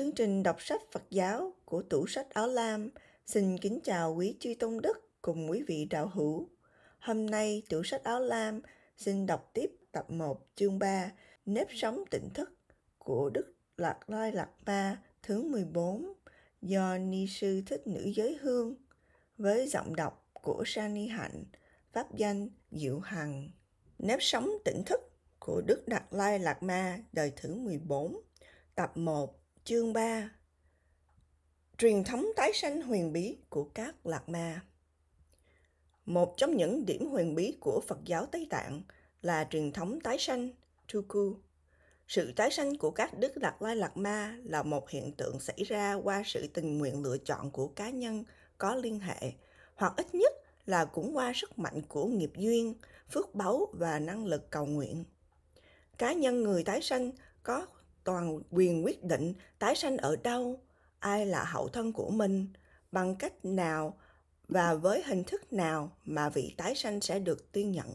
chương trình đọc sách Phật giáo của tủ sách Áo Lam xin kính chào quý chư tôn đức cùng quý vị đạo hữu. Hôm nay tủ sách Áo Lam xin đọc tiếp tập 1 chương 3 Nếp sống tỉnh thức của Đức Lạc Lai Lạc Ma thứ 14 do Ni Sư Thích Nữ Giới Hương với giọng đọc của Sani Hạnh, pháp danh Diệu Hằng. Nếp sống tỉnh thức của Đức Đạt Lai Lạc Ma đời thứ 14, tập 1, chương 3. Truyền thống tái sanh huyền bí của các Lạc Ma Một trong những điểm huyền bí của Phật giáo Tây Tạng là truyền thống tái sanh, Tuku. Sự tái sanh của các Đức lạc Lai Lạc Ma là một hiện tượng xảy ra qua sự tình nguyện lựa chọn của cá nhân có liên hệ, hoặc ít nhất là cũng qua sức mạnh của nghiệp duyên, phước báu và năng lực cầu nguyện cá nhân người tái sanh có toàn quyền quyết định tái sanh ở đâu, ai là hậu thân của mình, bằng cách nào và với hình thức nào mà vị tái sanh sẽ được tuyên nhận.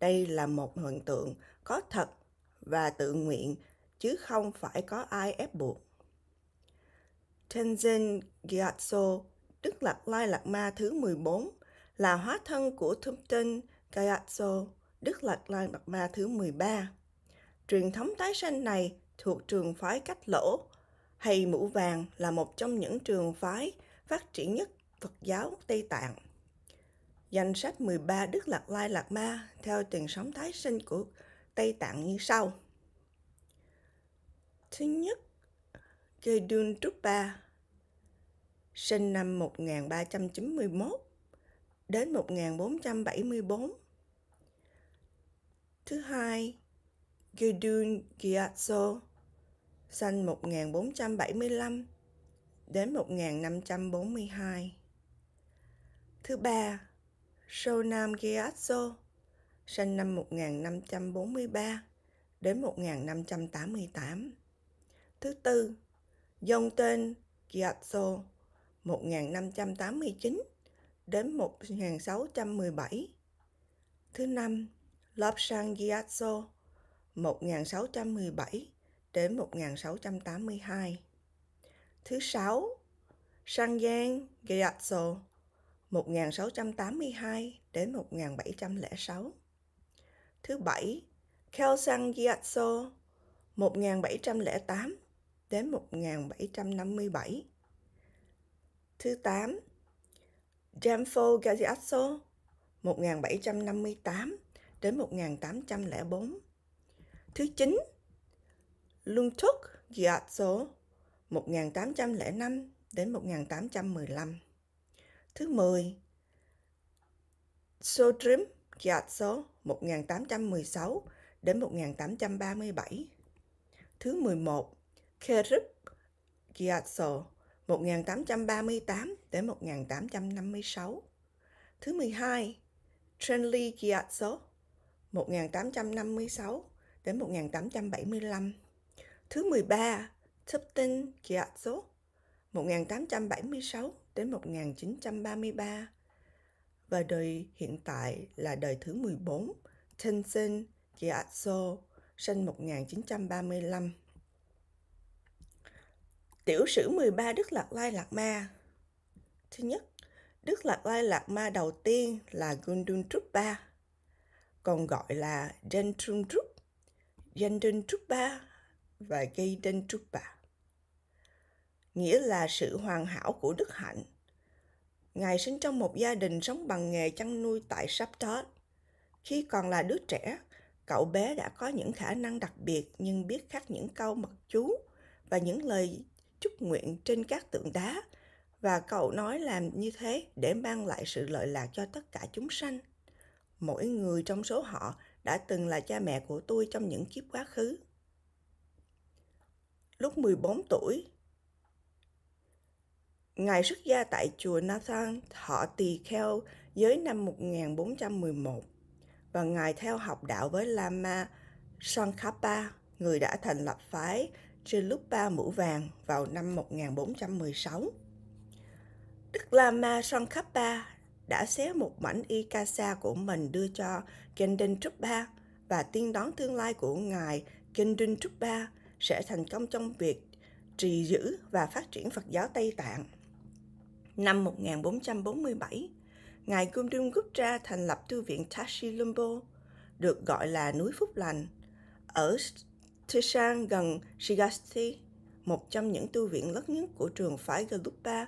Đây là một hiện tượng có thật và tự nguyện chứ không phải có ai ép buộc. Tenzin Gyatso, Đức Lạc Lai Lạc Ma thứ 14, là hóa thân của Thupten Gyatso, Đức Lạc Lai Lạc Ma thứ 13. Truyền thống tái sanh này thuộc trường phái cách lỗ hay mũ vàng là một trong những trường phái phát triển nhất Phật giáo Tây Tạng. Danh sách 13 Đức Lạc Lai Lạc Ma theo truyền sống tái sinh của Tây Tạng như sau. Thứ nhất, Gedun Trupa sinh năm 1391 đến 1474 Thứ hai, Gedun Gyatso, sinh 1475 đến 1542. Thứ ba, Sonam Gyatso, sinh năm 1543 đến 1588. Thứ tư, dòng tên Gyatso 1589 đến 1617. Thứ năm, Lobsang Gyatso 1617 đến 1682. Thứ sáu, Sangyang Gyatso 1682 đến 1706. Thứ bảy, Kelsang Gyatso 1708 đến 1757. Thứ tám, Jamfo Gyatso 1758 đến 1804. Thứ 9, Luntuk Gyatso 1805 đến 1815. Thứ 10, Sodrim Gyatso 1816 đến 1837. Thứ 11, Kerub Gyatso 1838 đến 1856. Thứ 12, Trenli Gyatso 1856 đến 1875. Thứ 13, Tupten Gyatso 1876 đến 1933. Và đời hiện tại là đời thứ 14, Tenzin Gyatso sinh 1935. Tiểu sử 13 Đức Lạc Lai Lạc Ma Thứ nhất, Đức Lạc Lai Lạc Ma đầu tiên là Gundun Trúc còn gọi là Dendron danh đinh Trúc và Gaiden Trúc Nghĩa là sự hoàn hảo của đức hạnh. Ngài sinh trong một gia đình sống bằng nghề chăn nuôi tại Saptot. Khi còn là đứa trẻ, cậu bé đã có những khả năng đặc biệt nhưng biết khắc những câu mật chú và những lời chúc nguyện trên các tượng đá và cậu nói làm như thế để mang lại sự lợi lạc cho tất cả chúng sanh mỗi người trong số họ đã từng là cha mẹ của tôi trong những kiếp quá khứ. Lúc 14 tuổi, Ngài xuất gia tại chùa Nathan thọ tỳ kheo giới năm 1411 và Ngài theo học đạo với Lama Sankapa, người đã thành lập phái Jelupa Mũ Vàng vào năm 1416. Đức Lama Sankapa đã xé một mảnh y casa của mình đưa cho Gendon Trúc và tiên đoán tương lai của ngài Gendon Trúc sẽ thành công trong việc trì giữ và phát triển Phật giáo Tây Tạng. Năm 1447, Ngài Gundum Gupta thành lập tu viện Tashi Lumbo, được gọi là núi Phúc Lành, ở Tishan gần Shigasti, một trong những tu viện lớn nhất của trường phái Galupa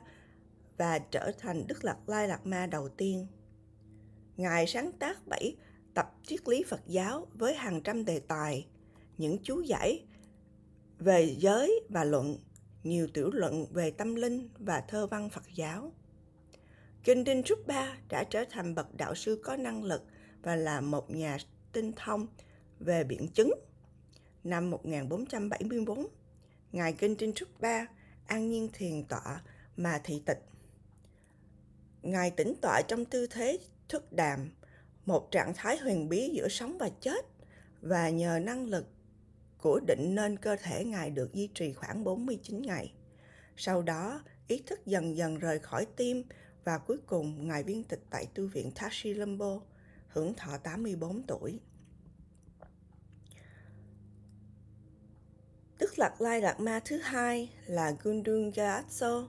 và trở thành Đức Lạt Lai Lạt Ma đầu tiên. Ngài sáng tác bảy tập triết lý Phật giáo với hàng trăm đề tài, những chú giải về giới và luận, nhiều tiểu luận về tâm linh và thơ văn Phật giáo. Kinh Đinh Trúc Ba đã trở thành bậc đạo sư có năng lực và là một nhà tinh thông về biện chứng. Năm 1474, Ngài Kinh Trinh Trúc Ba an nhiên thiền tọa mà thị tịch. Ngài tĩnh tọa trong tư thế thức đàm, một trạng thái huyền bí giữa sống và chết, và nhờ năng lực của định nên cơ thể Ngài được duy trì khoảng 49 ngày. Sau đó, ý thức dần dần rời khỏi tim và cuối cùng Ngài viên tịch tại tu viện Tashi Lambo, hưởng thọ 84 tuổi. Đức Lạc Lai Lạc Ma thứ hai là Gundung Gyatso.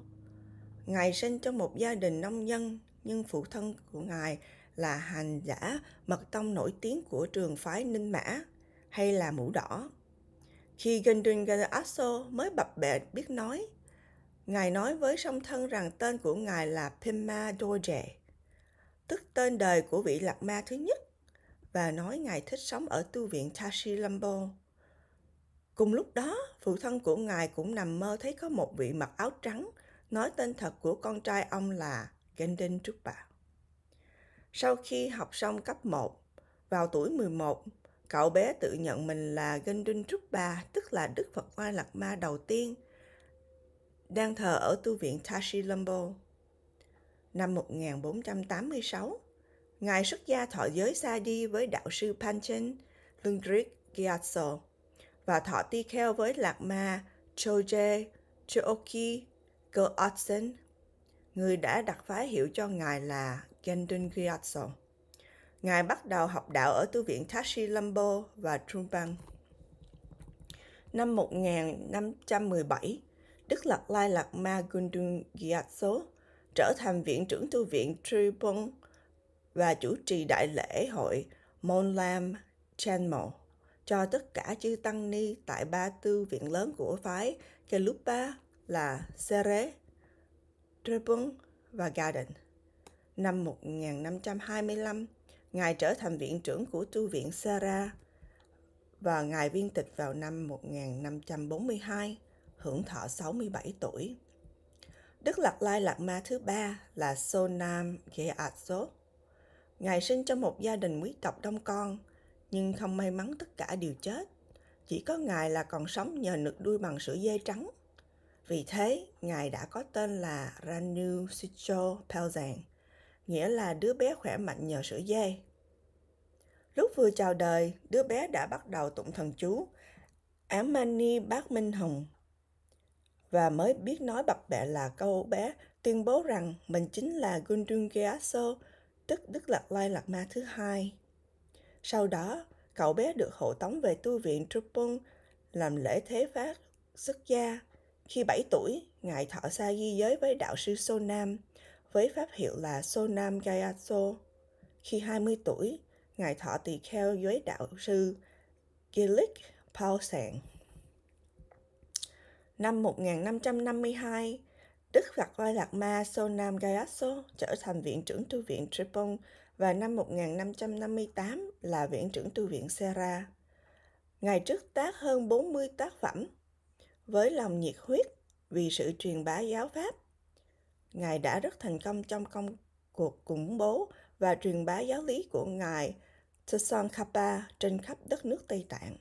Ngài sinh trong một gia đình nông dân, nhưng phụ thân của Ngài là hành giả mật tông nổi tiếng của trường phái Ninh Mã hay là mũ đỏ. Khi Gundung Gyatso mới bập bẹ biết nói, Ngài nói với song thân rằng tên của Ngài là Pema Dorje, tức tên đời của vị Lạc Ma thứ nhất, và nói Ngài thích sống ở tu viện Tashi Lambo. Cùng lúc đó, phụ thân của Ngài cũng nằm mơ thấy có một vị mặc áo trắng nói tên thật của con trai ông là Gendin Trúc Sau khi học xong cấp 1, vào tuổi 11, cậu bé tự nhận mình là Gendin Trúc tức là Đức Phật Lai Lạc Ma đầu tiên, đang thờ ở tu viện Tashi Lambo. Năm 1486, Ngài xuất gia thọ giới xa đi với đạo sư Panchen Lungrik Gyatso và thọ ti kheo với Lạc Ma Choje Cơ Gootsen, người đã đặt phái hiệu cho Ngài là Gendun Gyatso. Ngài bắt đầu học đạo ở tu viện Tashi Lambo và Trumpang. Năm 1517, Đức Lạt Lai Lạt Ma Gundung Gyatso trở thành viện trưởng tu viện Tripong và chủ trì đại lễ hội Mon Lam Chanmo cho tất cả chư tăng ni tại ba tư viện lớn của phái Kelupa là Serre, Trebung và Garden. Năm 1525, Ngài trở thành viện trưởng của tu viện Sara và Ngài viên tịch vào năm 1542, hưởng thọ 67 tuổi. Đức Lạt Lai Lạt Ma thứ ba là Sonam Geatso. Ngài sinh trong một gia đình quý tộc đông con, nhưng không may mắn tất cả đều chết. Chỉ có Ngài là còn sống nhờ nực đuôi bằng sữa dê trắng. Vì thế, Ngài đã có tên là Ranu Sicho Pelzang, nghĩa là đứa bé khỏe mạnh nhờ sữa dê. Lúc vừa chào đời, đứa bé đã bắt đầu tụng thần chú Amani Bác Minh Hồng và mới biết nói bập bẹ là câu bé tuyên bố rằng mình chính là Gundung Gyatso, tức Đức Lạt Lai Lạt Ma thứ hai. Sau đó, cậu bé được hộ tống về tu viện Trupung làm lễ thế phát xuất gia. Khi 7 tuổi, Ngài thọ xa ghi giới với đạo sư Sonam, với pháp hiệu là Sonam Gayatso. Khi 20 tuổi, Ngài thọ tỳ kheo với đạo sư Gilik Pausang. Năm 1552, Đức Phật Lai Lạc Ma Sonam Gayatso trở thành viện trưởng tu viện Tripong và năm 1558 là viện trưởng tu viện Sera. Ngài trước tác hơn 40 tác phẩm với lòng nhiệt huyết vì sự truyền bá giáo pháp. Ngài đã rất thành công trong công cuộc củng bố và truyền bá giáo lý của Ngài Tsongkhapa trên khắp đất nước Tây Tạng.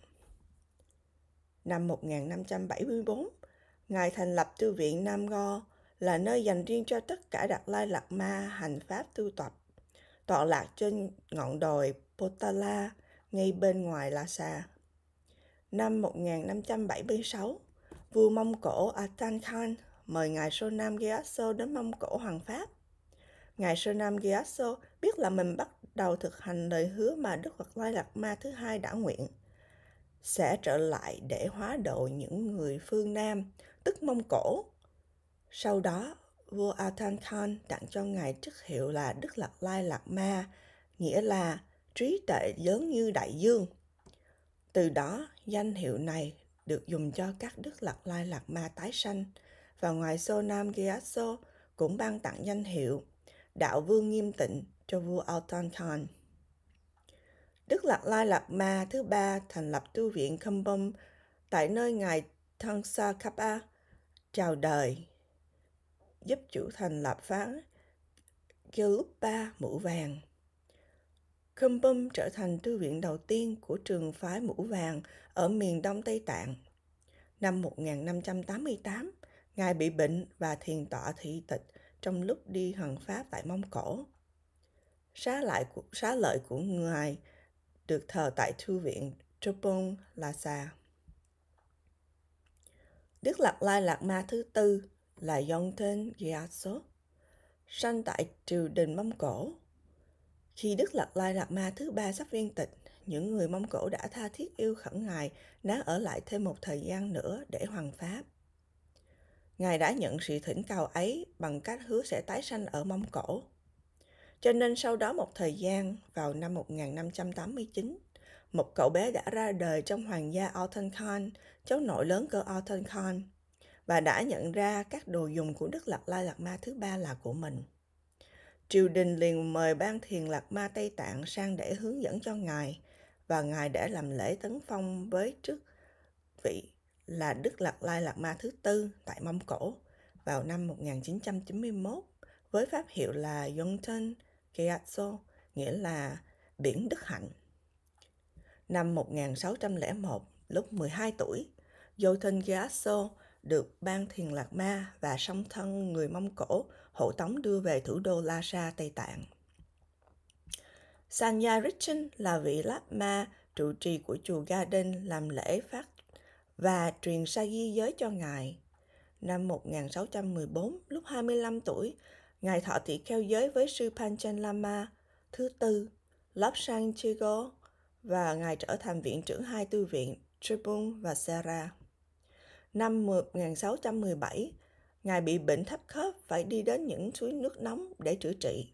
Năm 1574, Ngài thành lập tu viện Nam Go là nơi dành riêng cho tất cả Đạt Lai Lạt Ma hành pháp tu tập tọa lạc trên ngọn đồi Potala ngay bên ngoài Lhasa. Năm 1576, vua Mông Cổ Atan Khan mời ngài Sonam Gyatso đến Mông Cổ Hoàng Pháp. Ngài Sonam Gyatso biết là mình bắt đầu thực hành lời hứa mà Đức Phật Lai Lạt Ma thứ hai đã nguyện sẽ trở lại để hóa độ những người phương Nam tức Mông Cổ. Sau đó, vua Atan Khan tặng cho ngài chức hiệu là Đức Lạt Lai Lạt Ma, nghĩa là trí tuệ lớn như đại dương. Từ đó, danh hiệu này được dùng cho các Đức Lạt Lai Lạt Ma tái sanh, và ngoài Sonam Gyatso cũng ban tặng danh hiệu Đạo Vương Nghiêm Tịnh cho vua Altan Khan. Đức Lạt Lai Lạt Ma thứ ba thành lập tu viện Kambom tại nơi ngài Thangsa Kappa chào đời, giúp chủ thành lập phán Gelugpa mũ vàng. Kambom trở thành tu viện đầu tiên của trường phái mũ vàng ở miền Đông Tây Tạng. Năm 1588, Ngài bị bệnh và thiền tọa thị tịch trong lúc đi hành pháp tại Mông Cổ. Xá, lại của, xá lợi của Ngài được thờ tại thư viện Trupon Lhasa. Đức Lạt Lai Lạt Ma thứ tư là Yongten Gyatso, sanh tại triều đình Mông Cổ. Khi Đức Lạt Lai Lạt Ma thứ ba sắp viên tịch, những người Mông Cổ đã tha thiết yêu khẩn Ngài ná ở lại thêm một thời gian nữa để hoàn pháp. Ngài đã nhận sự thỉnh cầu ấy bằng cách hứa sẽ tái sanh ở Mông Cổ. Cho nên sau đó một thời gian, vào năm 1589, một cậu bé đã ra đời trong hoàng gia Alton Khan, cháu nội lớn của Alton Khan, và đã nhận ra các đồ dùng của Đức Lạt Lai Lạt Ma thứ ba là của mình. Triều đình liền mời ban thiền Lạt Ma Tây Tạng sang để hướng dẫn cho ngài, và ngài đã làm lễ tấn phong với chức vị là Đức Lạt Lai Lạt Ma thứ tư tại Mông Cổ vào năm 1991 với pháp hiệu là Yongten Gyatso, nghĩa là biển đức hạnh. Năm 1601, lúc 12 tuổi, Yongten Gyatso được ban thiền Lạc Ma và song thân người Mông Cổ hộ tống đưa về thủ đô Lhasa, Tây Tạng. Sanya Richin là vị Lạt Ma trụ trì của chùa Garden làm lễ phát và truyền sa di giới cho Ngài. Năm 1614, lúc 25 tuổi, Ngài thọ thị kheo giới với sư Panchen Lama thứ tư, Lobsang Chigo, và Ngài trở thành viện trưởng hai tư viện Tribun và Sera. Năm 1617, Ngài bị bệnh thấp khớp phải đi đến những suối nước nóng để chữa trị.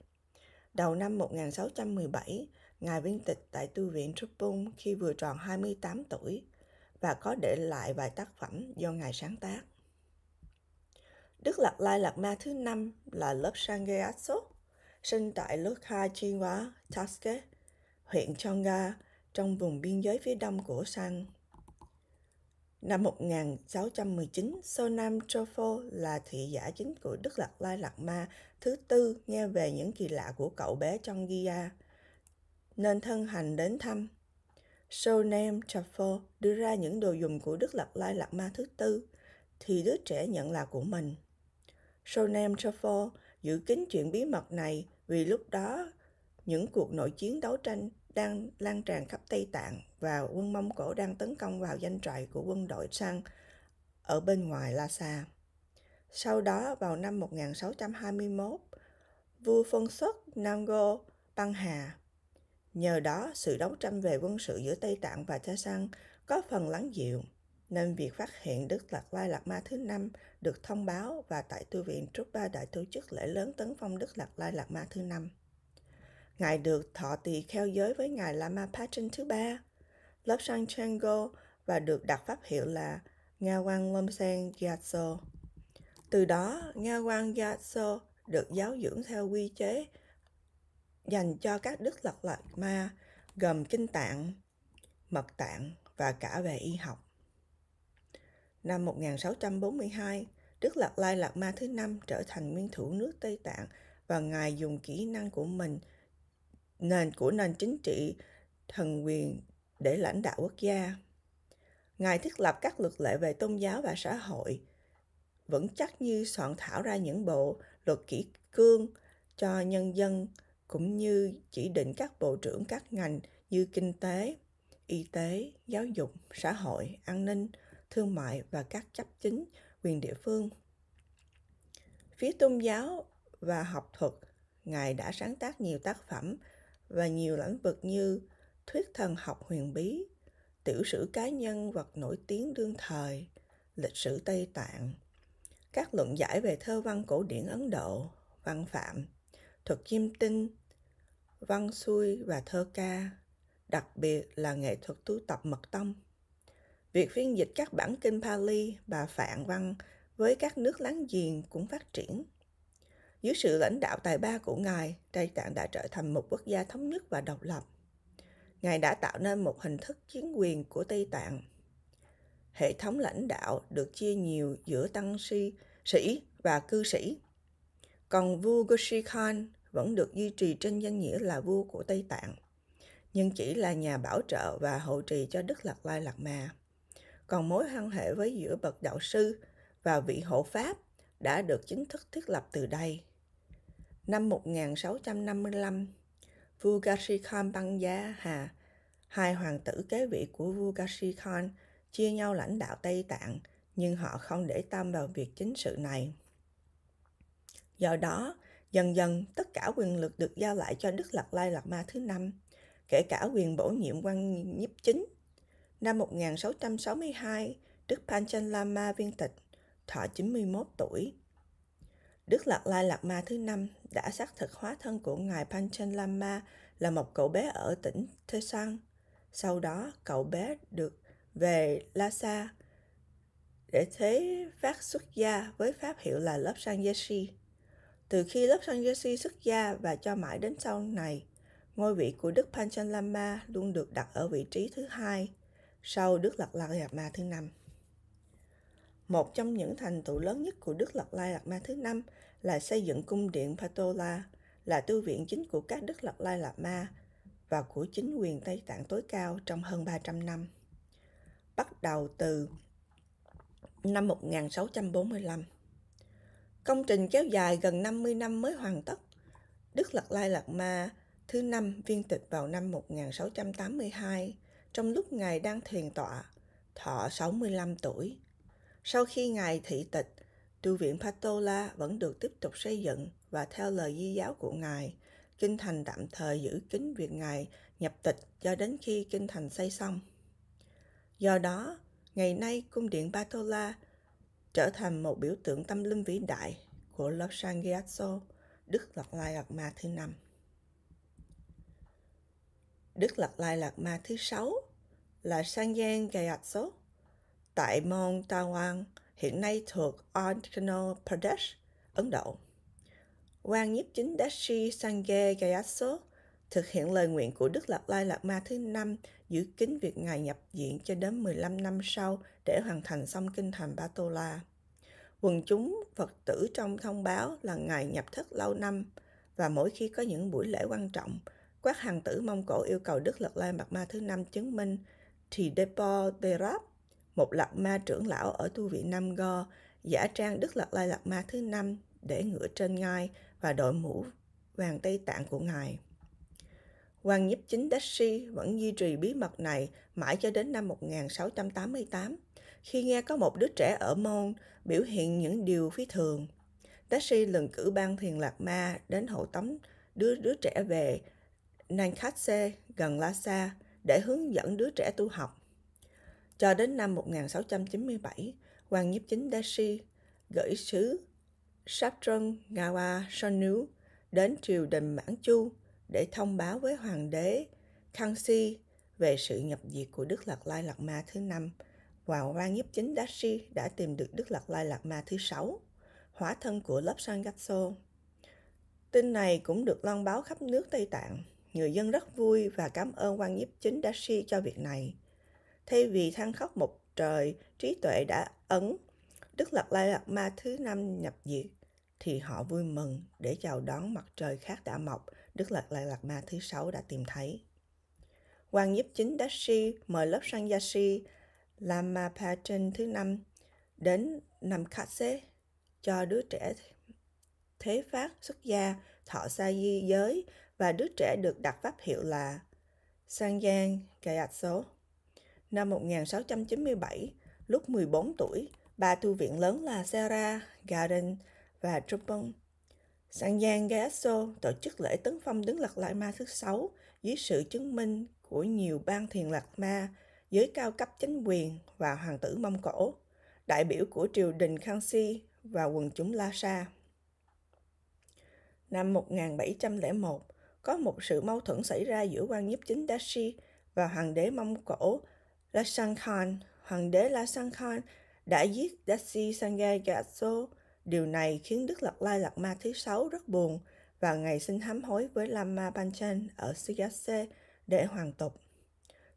Đầu năm 1617, Ngài viên tịch tại tu viện Trupung khi vừa tròn 28 tuổi và có để lại vài tác phẩm do Ngài sáng tác. Đức Lạt Lai Lạt Ma thứ năm là lớp Sangeaso, sinh tại Lokha Chinwa, Tasket, huyện Chonga, trong vùng biên giới phía đông của Sang. Năm 1619, Sonam Trofo là thị giả chính của Đức Lạt Lai Lạt Ma thứ tư nghe về những kỳ lạ của cậu bé trong Gia, nên thân hành đến thăm. Sonam Trofo đưa ra những đồ dùng của Đức Lạt Lai Lạt Ma thứ tư, thì đứa trẻ nhận là của mình. Sonam Trofo giữ kín chuyện bí mật này vì lúc đó những cuộc nội chiến đấu tranh đang lan tràn khắp Tây Tạng và quân Mông Cổ đang tấn công vào danh trại của quân đội Sang ở bên ngoài Lhasa. Sau đó vào năm 1621, vua phân xuất Nango băng hà. Nhờ đó, sự đấu tranh về quân sự giữa Tây Tạng và Cha Sang có phần lắng dịu, nên việc phát hiện Đức Lạt Lai Lạt Ma thứ năm được thông báo và tại tu viện Trúc Ba đã tổ chức lễ lớn tấn phong Đức Lạt Lai Lạt Ma thứ năm. Ngài được thọ tỳ kheo giới với Ngài Lama Pachen thứ ba, lớp sang Chango và được đặt pháp hiệu là Nga Quang Lomsen Gyatso. Từ đó, Nga Quang Gyatso được giáo dưỡng theo quy chế dành cho các đức lật lạc ma gồm kinh tạng, mật tạng và cả về y học. Năm 1642, Đức Lạt Lai Lạt Ma thứ năm trở thành nguyên thủ nước Tây Tạng và Ngài dùng kỹ năng của mình nền của nền chính trị thần quyền để lãnh đạo quốc gia. Ngài thiết lập các luật lệ về tôn giáo và xã hội, vững chắc như soạn thảo ra những bộ luật kỷ cương cho nhân dân cũng như chỉ định các bộ trưởng các ngành như kinh tế, y tế, giáo dục, xã hội, an ninh, thương mại và các chấp chính quyền địa phương. Phía tôn giáo và học thuật, Ngài đã sáng tác nhiều tác phẩm và nhiều lĩnh vực như thuyết thần học huyền bí, tiểu sử cá nhân vật nổi tiếng đương thời, lịch sử Tây Tạng, các luận giải về thơ văn cổ điển Ấn Độ, văn phạm, thuật chiêm tinh, văn xuôi và thơ ca, đặc biệt là nghệ thuật tu tập mật tông. Việc phiên dịch các bản kinh Pali và Phạn văn với các nước láng giềng cũng phát triển. Dưới sự lãnh đạo tài ba của Ngài, Tây Tạng đã trở thành một quốc gia thống nhất và độc lập. Ngài đã tạo nên một hình thức chiến quyền của Tây Tạng. Hệ thống lãnh đạo được chia nhiều giữa tăng si, sĩ và cư sĩ. Còn vua Gushi Khan vẫn được duy trì trên danh nghĩa là vua của Tây Tạng, nhưng chỉ là nhà bảo trợ và hộ trì cho Đức Lạt Lai Lạt Ma. Còn mối quan hệ với giữa bậc đạo sư và vị hộ pháp đã được chính thức thiết lập từ đây. Năm 1655, vua Gashi Khan băng giá Hà, hai hoàng tử kế vị của vua Gashi Khan chia nhau lãnh đạo Tây Tạng, nhưng họ không để tâm vào việc chính sự này. Do đó, dần dần tất cả quyền lực được giao lại cho Đức Lạt Lai Lạt Ma thứ năm, kể cả quyền bổ nhiệm quan nhiếp chính. Năm 1662, Đức Panchen Lama viên tịch, thọ 91 tuổi. Đức Lạt Lai Lạt Ma thứ năm đã xác thực hóa thân của Ngài Panchen Lama là một cậu bé ở tỉnh Thê Sang. Sau đó, cậu bé được về Lhasa để thế phát xuất gia với pháp hiệu là lớp sang Yeshi. Từ khi lớp sang Yeshi xuất gia và cho mãi đến sau này, ngôi vị của Đức Panchen Lama luôn được đặt ở vị trí thứ hai, sau Đức Lạt Lai Lạt Ma thứ năm. Một trong những thành tựu lớn nhất của Đức Lạt Lai Lạt Ma thứ năm là xây dựng cung điện Patola, là tu viện chính của các Đức Lạt Lai Lạt Ma và của chính quyền Tây Tạng tối cao trong hơn 300 năm. Bắt đầu từ năm 1645. Công trình kéo dài gần 50 năm mới hoàn tất. Đức Lạt Lai Lạt Ma thứ năm viên tịch vào năm 1682, trong lúc Ngài đang thiền tọa, thọ 65 tuổi. Sau khi Ngài thị tịch, tu viện Patola vẫn được tiếp tục xây dựng và theo lời di giáo của Ngài, kinh thành tạm thời giữ kín việc Ngài nhập tịch cho đến khi kinh thành xây xong. Do đó, ngày nay cung điện Patola trở thành một biểu tượng tâm linh vĩ đại của Los Gyatso, Đức Lạt Lai Lạt Ma thứ năm. Đức Lạt Lai Lạt Ma thứ sáu là Sangyang Gyatso tại Mont Tawang, hiện nay thuộc Arunachal Pradesh, Ấn Độ. Quan nhiếp chính Dashi Sangye Gyatso thực hiện lời nguyện của Đức Lạt Lai Lạt Ma thứ năm giữ kín việc Ngài nhập viện cho đến 15 năm sau để hoàn thành xong kinh thành Batola. Quần chúng Phật tử trong thông báo là Ngài nhập thất lâu năm và mỗi khi có những buổi lễ quan trọng, các hàng tử Mông Cổ yêu cầu Đức Lạt Lai Mạt Ma thứ năm chứng minh thì Depo Berap, một Lạt Ma trưởng lão ở tu viện Nam Go, giả trang Đức Lạt Lai Lạt Ma thứ năm để ngựa trên ngai và đội mũ vàng Tây Tạng của Ngài. Hoàng nhiếp chính Dashi vẫn duy trì bí mật này mãi cho đến năm 1688, khi nghe có một đứa trẻ ở Môn biểu hiện những điều phi thường. Dashi lần cử ban thiền lạc ma đến hộ tống đứa đứa trẻ về Nankatse gần Lhasa để hướng dẫn đứa trẻ tu học. Cho đến năm 1697, Hoàng nhiếp chính Dashi gửi sứ Saptrong Ngawa Sonu đến triều đình Mãn Chu để thông báo với hoàng đế Kangxi về sự nhập diệt của Đức Lạt Lai Lạt Ma thứ năm và quan nhiếp chính Dashi đã tìm được Đức Lạt Lai Lạt Ma thứ sáu, hóa thân của lớp Sangatso. Tin này cũng được loan báo khắp nước Tây Tạng. Người dân rất vui và cảm ơn quan nhiếp chính Dashi cho việc này. Thay vì than khóc một trời trí tuệ đã ấn, Đức lạc Lai Lạt Ma thứ năm nhập diệt, thì họ vui mừng để chào đón mặt trời khác đã mọc Đức lạc Lai Lạt Ma thứ sáu đã tìm thấy. Hoàng nhiếp chính Dashi mời lớp Sanyashi Lama Pachen thứ năm đến nằm xế cho đứa trẻ thế phát xuất gia thọ sa di giới và đứa trẻ được đặt pháp hiệu là Sangyang Gayatso. Năm 1697, lúc 14 tuổi, ba tu viện lớn là Serra, Garden và Trumpon, Sang Giang Gasso tổ chức lễ tấn phong đứng lật lại ma thứ sáu dưới sự chứng minh của nhiều ban thiền lạc ma giới cao cấp chính quyền và hoàng tử Mông Cổ. đại biểu của triều đình Khang và quần chúng Lhasa. Năm 1701, có một sự mâu thuẫn xảy ra giữa quan nhiếp chính Dashi và hoàng đế Mông Cổ Lasan Khan. Hoàng đế Lasan Khan đã giết Dashi Sangay Gatso. Điều này khiến Đức Lạt Lai Lạt Ma thứ sáu rất buồn và ngày xin hám hối với Lama Panchen ở Sigase để hoàn tục.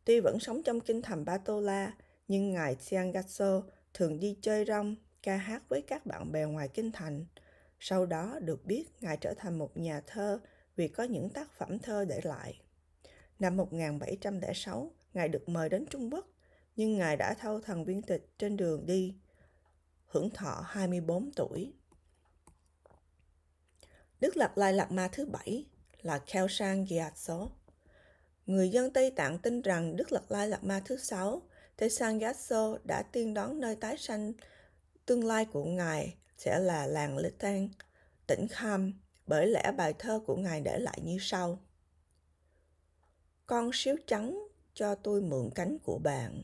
Tuy vẫn sống trong kinh thành Batola, nhưng ngài Gatso thường đi chơi rong, ca hát với các bạn bè ngoài kinh thành. Sau đó được biết ngài trở thành một nhà thơ vì có những tác phẩm thơ để lại. Năm 1706, ngài được mời đến Trung Quốc, nhưng ngài đã thâu thần viên tịch trên đường đi, hưởng thọ 24 tuổi. Đức Lạt Lai Lạt Ma thứ bảy là kheo sang Gyatso. Người dân Tây Tạng tin rằng Đức Lạt Lai Lạt Ma thứ sáu, Tây Sang Gyatso đã tiên đoán nơi tái sanh tương lai của Ngài sẽ là làng Lê Tang, tỉnh Kham, bởi lẽ bài thơ của Ngài để lại như sau. Con xíu trắng cho tôi mượn cánh của bạn.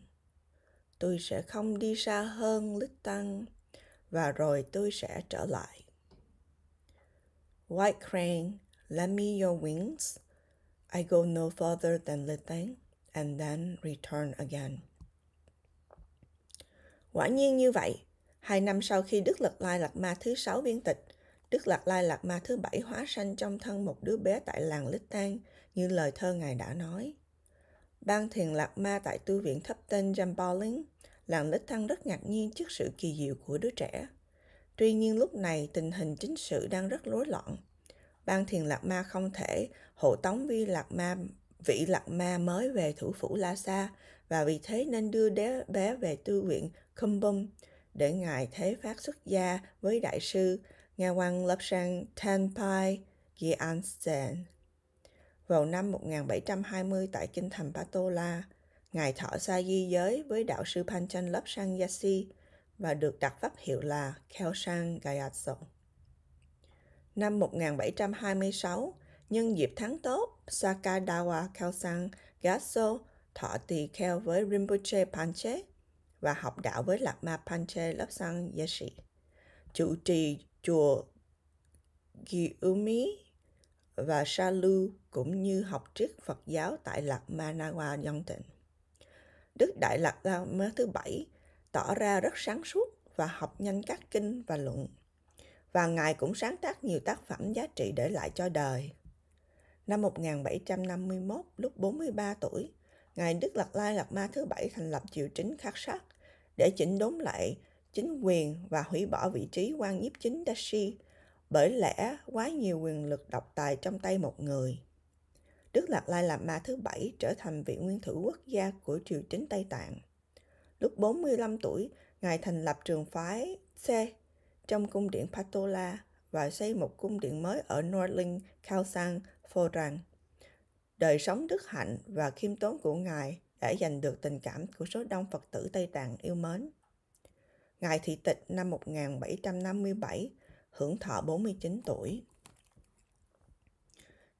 Tôi sẽ không đi xa hơn Lít Tăng và rồi tôi sẽ trở lại. White crane, lend me your wings. I go no further than Litang and then return again. Quả nhiên như vậy, hai năm sau khi Đức Lật Lai Lạt Ma thứ sáu viên tịch, Đức Lạt Lai Lạt Ma thứ bảy hóa sanh trong thân một đứa bé tại làng Lít Tang, như lời thơ Ngài đã nói. Ban thiền Lạt Ma tại tu viện thấp tên Jambaling, làng Lít thân rất ngạc nhiên trước sự kỳ diệu của đứa trẻ. Tuy nhiên lúc này tình hình chính sự đang rất rối loạn. Ban thiền Lạc Ma không thể hộ tống vi Lạc Ma vị Lạc Ma mới về thủ phủ La Sa và vì thế nên đưa đế bé về tu viện Kumbum để ngài thế phát xuất gia với đại sư Nga Quang Lập Sang Tanpai Gyansen. Vào năm 1720 tại kinh thành Patola, ngài thọ xa di giới với đạo sư Panchen Lập Sang Yasi và được đặt pháp hiệu là Khelsang Gayatso. Năm 1726, nhân dịp tháng tốt, Sakadawa Khelsang Gayatso thọ tỳ kheo với Rinpoche Panche và học đạo với Lạc Ma Panche Lopsang yasi, Chủ trì chùa Gyumi và Salu cũng như học triết Phật giáo tại Lạc Ma Nhân Tịnh. Đức Đại Lạc Ma thứ bảy tỏ ra rất sáng suốt và học nhanh các kinh và luận. Và Ngài cũng sáng tác nhiều tác phẩm giá trị để lại cho đời. Năm 1751, lúc 43 tuổi, Ngài Đức Lạt Lai Lạt Ma thứ bảy thành lập triều chính khắc sát để chỉnh đốn lại chính quyền và hủy bỏ vị trí quan nhiếp chính Dashi bởi lẽ quá nhiều quyền lực độc tài trong tay một người. Đức Lạt Lai Lạt Ma thứ bảy trở thành vị nguyên thủ quốc gia của triều chính Tây Tạng. Lúc 45 tuổi, Ngài thành lập trường phái C trong cung điện Patola và xây một cung điện mới ở Norling, Khaosang, Phorang. Đời sống đức hạnh và khiêm tốn của Ngài đã giành được tình cảm của số đông Phật tử Tây Tạng yêu mến. Ngài thị tịch năm 1757, hưởng thọ 49 tuổi.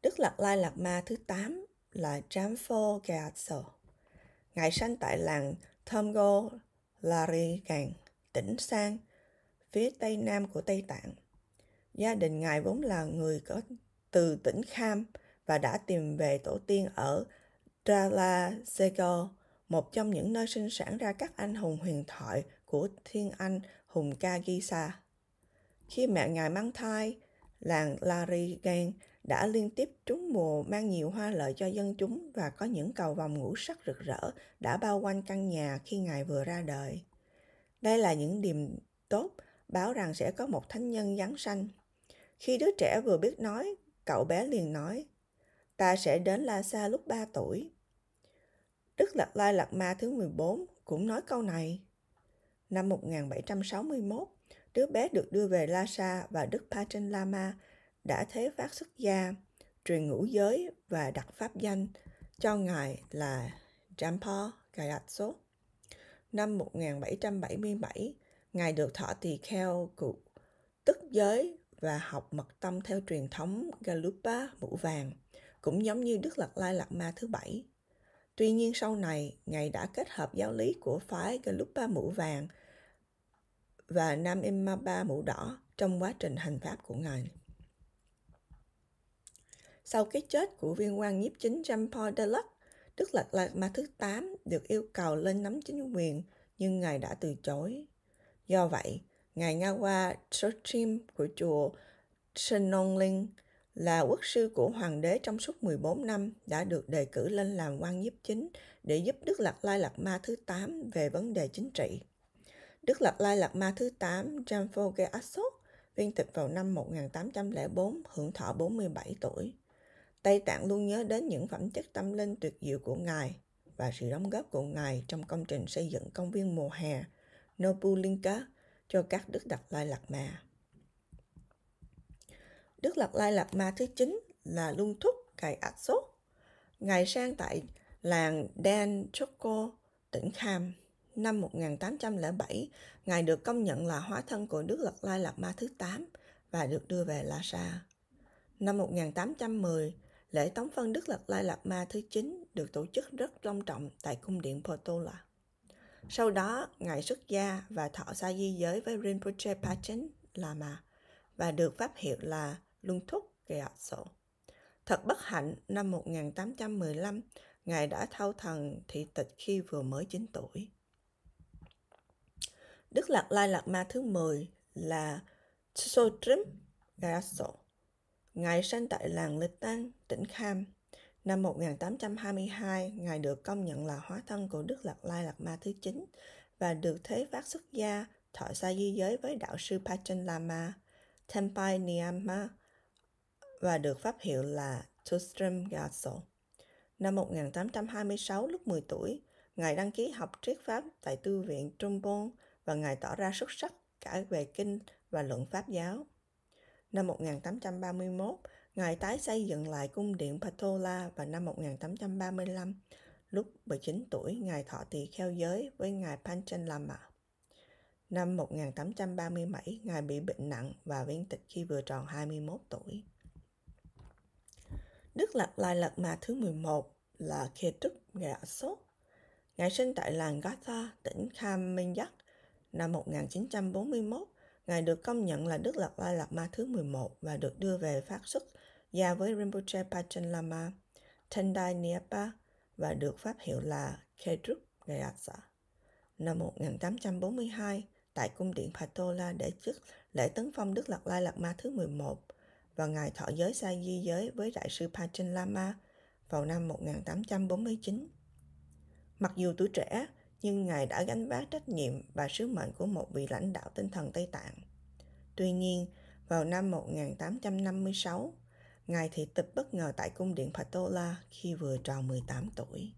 Đức Lạt Lai Lạt Ma thứ 8 là Jamfo Gyatso. Ngài sanh tại làng Thomgo Larigan, tỉnh Sang, phía tây nam của Tây Tạng. Gia đình ngài vốn là người có từ tỉnh Kham và đã tìm về tổ tiên ở Dralaseco, một trong những nơi sinh sản ra các anh hùng huyền thoại của thiên anh hùng Kagisa. Khi mẹ ngài mang thai, làng Larigan đã liên tiếp trúng mùa mang nhiều hoa lợi cho dân chúng và có những cầu vòng ngũ sắc rực rỡ đã bao quanh căn nhà khi Ngài vừa ra đời. Đây là những điểm tốt báo rằng sẽ có một thánh nhân giáng sanh. Khi đứa trẻ vừa biết nói, cậu bé liền nói, ta sẽ đến La Sa lúc 3 tuổi. Đức Lạt Lai Lạt Ma thứ 14 cũng nói câu này. Năm 1761, đứa bé được đưa về Lhasa và Đức Pachen Lama đã thế phát xuất gia, truyền ngũ giới và đặt pháp danh cho ngài là Jampa Gayatso. Năm 1777, ngài được thọ tỳ kheo cụ tức giới và học mật tâm theo truyền thống Galupa mũ vàng, cũng giống như Đức Lạt Lai Lạt Ma thứ bảy. Tuy nhiên sau này, ngài đã kết hợp giáo lý của phái Galupa mũ vàng và Nam Imaba mũ đỏ trong quá trình hành pháp của Ngài. Sau cái chết của viên quan nhiếp chính Jean-Paul Delac, Đức Lạt Lạt Ma thứ 8 được yêu cầu lên nắm chính quyền nhưng Ngài đã từ chối. Do vậy, Ngài Ngawa Chochim của chùa Senonling là quốc sư của hoàng đế trong suốt 14 năm đã được đề cử lên làm quan nhiếp chính để giúp Đức Lạt Lai Lạt Ma thứ 8 về vấn đề chính trị. Đức Lạt Lai Lạt Ma thứ 8 Jamfoge Asok viên tịch vào năm 1804 hưởng thọ 47 tuổi. Tây Tạng luôn nhớ đến những phẩm chất tâm linh tuyệt diệu của Ngài và sự đóng góp của Ngài trong công trình xây dựng công viên mùa hè Nobulinka cho các Đức Đạt Lai Lạt Ma. Đức Lạt Lai Lạt Ma thứ 9 là Luân Thúc Cài Ác Sốt. Ngài sang tại làng Dan Choco, tỉnh Kham. Năm 1807, Ngài được công nhận là hóa thân của Đức Lạt Lai Lạt Ma thứ 8 và được đưa về Lhasa. Năm 1810, lễ tống phân Đức Lạt Lai Lạt Ma thứ 9 được tổ chức rất long trọng tại cung điện Potala. Sau đó, Ngài xuất gia và thọ sa di giới với Rinpoche Pachen Lama và được pháp hiệu là Luân Thúc Gyatso. Thật bất hạnh, năm 1815, Ngài đã thâu thần thị tịch khi vừa mới 9 tuổi. Đức Lạc Lai Lạc Ma thứ 10 là Tsotrim Gayaso, Ngài sinh tại làng Lịch Tăng, tỉnh Kham. Năm 1822, Ngài được công nhận là hóa thân của Đức Lạc Lai Lạc Ma thứ 9 và được thế phát xuất gia thọ sa di giới với đạo sư Pachen Lama, Tempai Niyama và được pháp hiệu là Tustram Gaso. Năm 1826, lúc 10 tuổi, Ngài đăng ký học triết pháp tại tu viện Trombone và Ngài tỏ ra xuất sắc cả về kinh và luận pháp giáo. Năm 1831, Ngài tái xây dựng lại cung điện Patola vào năm 1835. Lúc 19 tuổi, Ngài thọ tỳ kheo giới với Ngài Panchen Lama. Năm 1837, Ngài bị bệnh nặng và viên tịch khi vừa tròn 21 tuổi. Đức Lạt Lai Lạt Ma thứ 11 là Khê Trúc Gà Sốt. Ngài sinh tại làng Gatha, tỉnh Kham Minh Giác. Năm 1941, Ngài được công nhận là Đức Lạt Lai Lạt Ma thứ 11 và được đưa về phát xuất gia với Rinpoche Pachen Lama, Tendai Niapa và được pháp hiệu là Kedrup Gayatsa. Năm 1842, tại cung điện Patola để chức lễ tấn phong Đức Lạt Lai Lạt Ma thứ 11 và Ngài thọ giới sa di giới với Đại sư Pachen Lama vào năm 1849. Mặc dù tuổi trẻ, nhưng Ngài đã gánh vác trách nhiệm và sứ mệnh của một vị lãnh đạo tinh thần Tây Tạng. Tuy nhiên, vào năm 1856, Ngài thị tịch bất ngờ tại cung điện Patola khi vừa tròn 18 tuổi.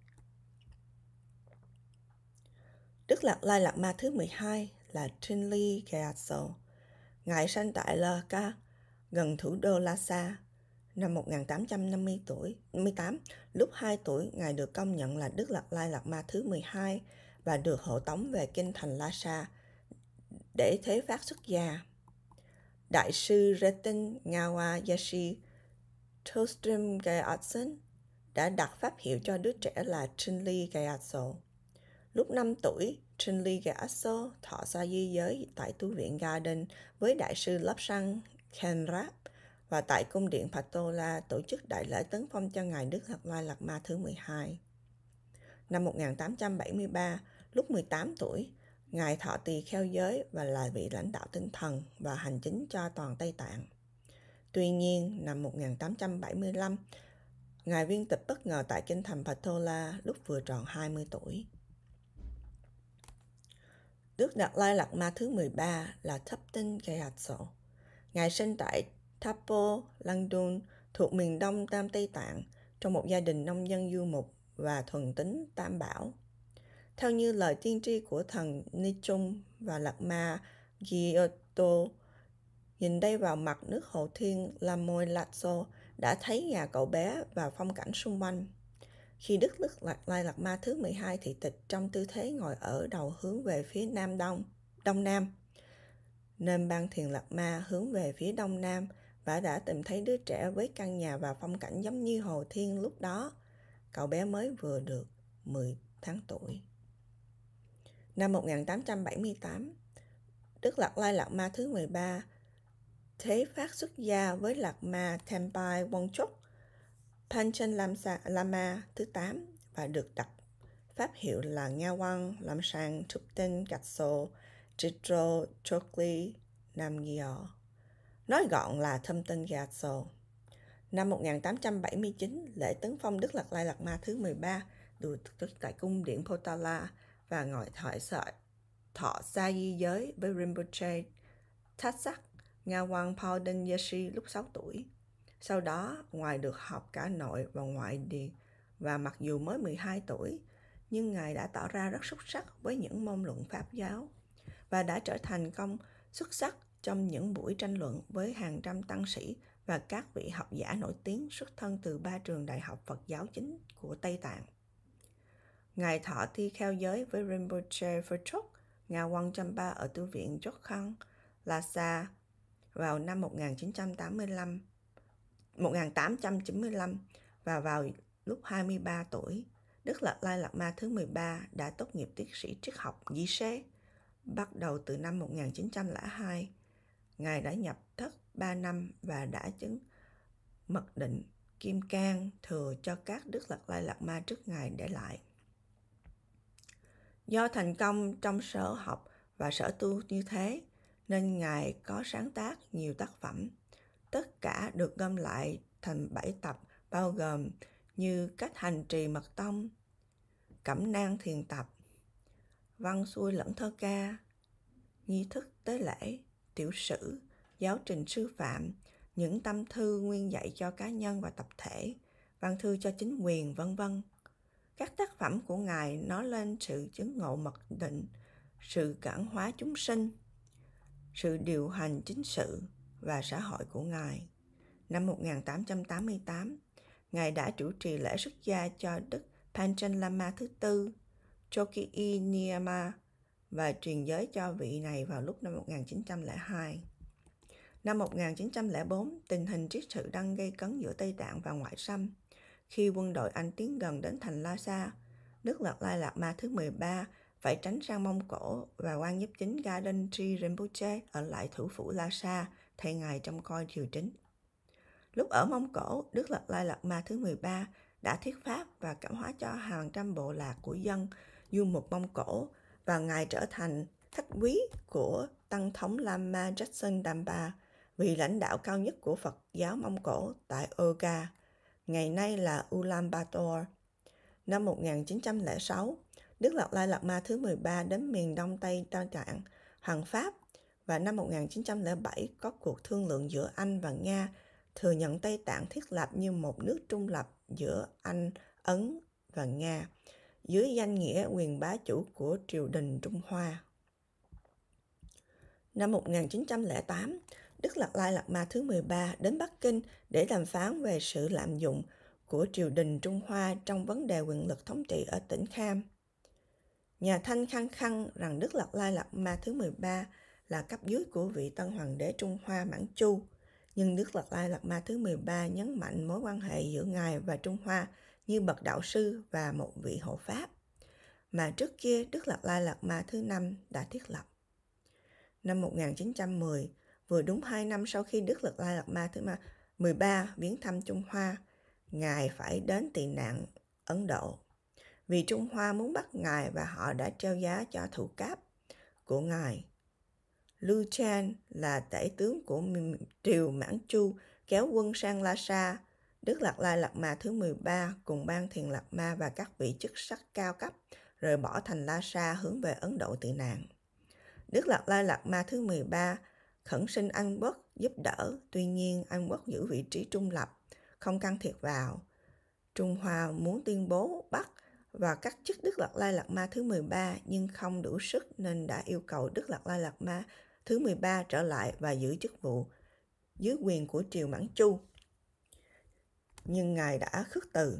Đức Lạc Lai Lạc Ma thứ 12 là Trinli Gyatso. Ngài sanh tại Lhasa, gần thủ đô Lhasa. Năm 1850 tuổi, 18, lúc 2 tuổi, Ngài được công nhận là Đức Lạc Lai Lạc Ma thứ 12 và được hộ tống về kinh thành Lhasa để thế phát xuất gia. Đại sư Retin Ngawa Yashi Tostrim Gayatson đã đặt pháp hiệu cho đứa trẻ là Trinli Gayatso. Lúc 5 tuổi, Trinli Gayatso thọ sa di giới tại tu viện Garden với đại sư Lapsang Khenrap và tại cung điện Patola tổ chức đại lễ tấn phong cho Ngài Đức Lạc Lai Lạt Ma thứ 12. Năm 1873, lúc 18 tuổi, Ngài thọ tỳ kheo giới và là vị lãnh đạo tinh thần và hành chính cho toàn Tây Tạng. Tuy nhiên, năm 1875, Ngài viên tịch bất ngờ tại kinh thành Patola lúc vừa tròn 20 tuổi. Đức Đạt Lai Lạt Ma thứ 13 là Thấp Tinh Gayatso. Ngài sinh tại Thapo, Langdun, thuộc miền đông Tam Tây Tạng, trong một gia đình nông dân du mục và thuần tính tam bảo. Theo như lời tiên tri của thần Nichung và Lạc Ma Giotto, nhìn đây vào mặt nước hồ thiên Lamoy Latso đã thấy nhà cậu bé và phong cảnh xung quanh. Khi Đức Đức Lạc Lai Lạc Ma thứ 12 thị tịch trong tư thế ngồi ở đầu hướng về phía nam đông, đông nam. Nên ban thiền Lạc Ma hướng về phía đông nam và đã tìm thấy đứa trẻ với căn nhà và phong cảnh giống như Hồ Thiên lúc đó. Cậu bé mới vừa được 10 tháng tuổi. Năm 1878, Đức Lạt Lai Lạt Ma thứ 13 thế phát xuất gia với Lạt Ma Tempai Wangchuk Panchen Lamsa Lama thứ 8 và được đặt pháp hiệu là Nga Quang Lam Sang Thục Tinh Gạch Sô Chitro Chokli Nam Gyo. Nói gọn là thâm tinh Gạch Sô. Năm 1879, lễ tấn phong Đức Lạt Lai Lạt Ma thứ 13 được tổ chức tại cung điện Potala và ngồi thoại sợi thọ xa di giới với Rinpoche Thatsak Ngawang Pauden Yeshi lúc 6 tuổi. Sau đó, ngoài được học cả nội và ngoại điền và mặc dù mới 12 tuổi, nhưng Ngài đã tỏ ra rất xuất sắc với những môn luận Pháp giáo và đã trở thành công xuất sắc trong những buổi tranh luận với hàng trăm tăng sĩ và các vị học giả nổi tiếng xuất thân từ ba trường đại học Phật giáo chính của Tây Tạng. Ngài thọ thi kheo giới với Rinpoche Phật Ngà Quang Champa ở tu viện Jokhang, Lhasa vào năm 1985, 1895 và vào lúc 23 tuổi, Đức Lạt Lai Lạt Ma thứ 13 đã tốt nghiệp tiến sĩ triết học Di Sê. Bắt đầu từ năm 1902, Ngài đã nhập thất 3 năm và đã chứng mật định Kim Cang thừa cho các Đức Lạt Lai Lạt Ma trước Ngài để lại. Do thành công trong sở học và sở tu như thế, nên Ngài có sáng tác nhiều tác phẩm. Tất cả được gom lại thành bảy tập bao gồm như Cách hành trì mật tông, Cẩm nang thiền tập, Văn xuôi lẫn thơ ca, Nghi thức tế lễ, Tiểu sử, Giáo trình sư phạm, những tâm thư nguyên dạy cho cá nhân và tập thể, văn thư cho chính quyền, vân vân. Các tác phẩm của Ngài nói lên sự chứng ngộ mật định, sự cảm hóa chúng sinh, sự điều hành chính sự và xã hội của Ngài. Năm 1888, Ngài đã chủ trì lễ xuất gia cho Đức Panchen Lama thứ tư, Choki Niyama, và truyền giới cho vị này vào lúc năm 1902. Năm 1904, tình hình triết sự đang gây cấn giữa Tây Tạng và ngoại xâm. Khi quân đội Anh tiến gần đến thành Lhasa, Đức Lạt Lai Lạt Ma thứ 13 phải tránh sang Mông Cổ và quan nhiếp chính Garden Tree Rinpoche ở lại thủ phủ Lhasa thay ngài trong coi triều chính. Lúc ở Mông Cổ, Đức Lạt Lai Lạt Ma thứ 13 đã thuyết pháp và cảm hóa cho hàng trăm bộ lạc của dân du mục Mông Cổ và ngài trở thành khách quý của Tăng thống Lama Jackson Dampa, vị lãnh đạo cao nhất của Phật giáo Mông Cổ tại Oga, ngày nay là Ulaanbaatar. Năm 1906, Đức Lạt Lai Lạt Ma thứ 13 đến miền Đông Tây Tây Tạng, Hoàng Pháp và năm 1907 có cuộc thương lượng giữa Anh và Nga thừa nhận Tây Tạng thiết lập như một nước trung lập giữa Anh, Ấn và Nga dưới danh nghĩa quyền bá chủ của triều đình Trung Hoa. Năm 1908, Đức Lạt Lai Lạt Ma thứ 13 đến Bắc Kinh để đàm phán về sự lạm dụng của triều đình Trung Hoa trong vấn đề quyền lực thống trị ở tỉnh Kham. Nhà Thanh khăng khăng rằng Đức Lạt Lai Lạt Ma thứ 13 là cấp dưới của vị tân hoàng đế Trung Hoa Mãn Chu, nhưng Đức Lạt Lai Lạt Ma thứ 13 nhấn mạnh mối quan hệ giữa Ngài và Trung Hoa như bậc đạo sư và một vị hộ pháp, mà trước kia Đức Lạt Lai Lạt Ma thứ năm đã thiết lập. Năm 1910, vừa đúng 2 năm sau khi Đức Lạt Lai Lạt Ma thứ 13 viếng thăm Trung Hoa, Ngài phải đến tị nạn Ấn Độ. Vì Trung Hoa muốn bắt Ngài và họ đã treo giá cho thủ cáp của Ngài. Lưu Chan là tể tướng của triều Mãn Chu kéo quân sang Lhasa. Đức Lạt Lai Lạt Ma thứ 13 cùng ban thiền Lạt Ma và các vị chức sắc cao cấp rời bỏ thành Lhasa hướng về Ấn Độ tị nạn. Đức Lạt Lai Lạt Ma thứ 13 khẩn xin Anh Quốc giúp đỡ, tuy nhiên Anh Quốc giữ vị trí trung lập, không can thiệp vào. Trung Hoa muốn tuyên bố bắt và các chức Đức Lạt Lai Lạt Ma thứ 13 nhưng không đủ sức nên đã yêu cầu Đức Lạt Lai Lạt Ma thứ 13 trở lại và giữ chức vụ dưới quyền của triều Mãn Chu. Nhưng Ngài đã khước từ.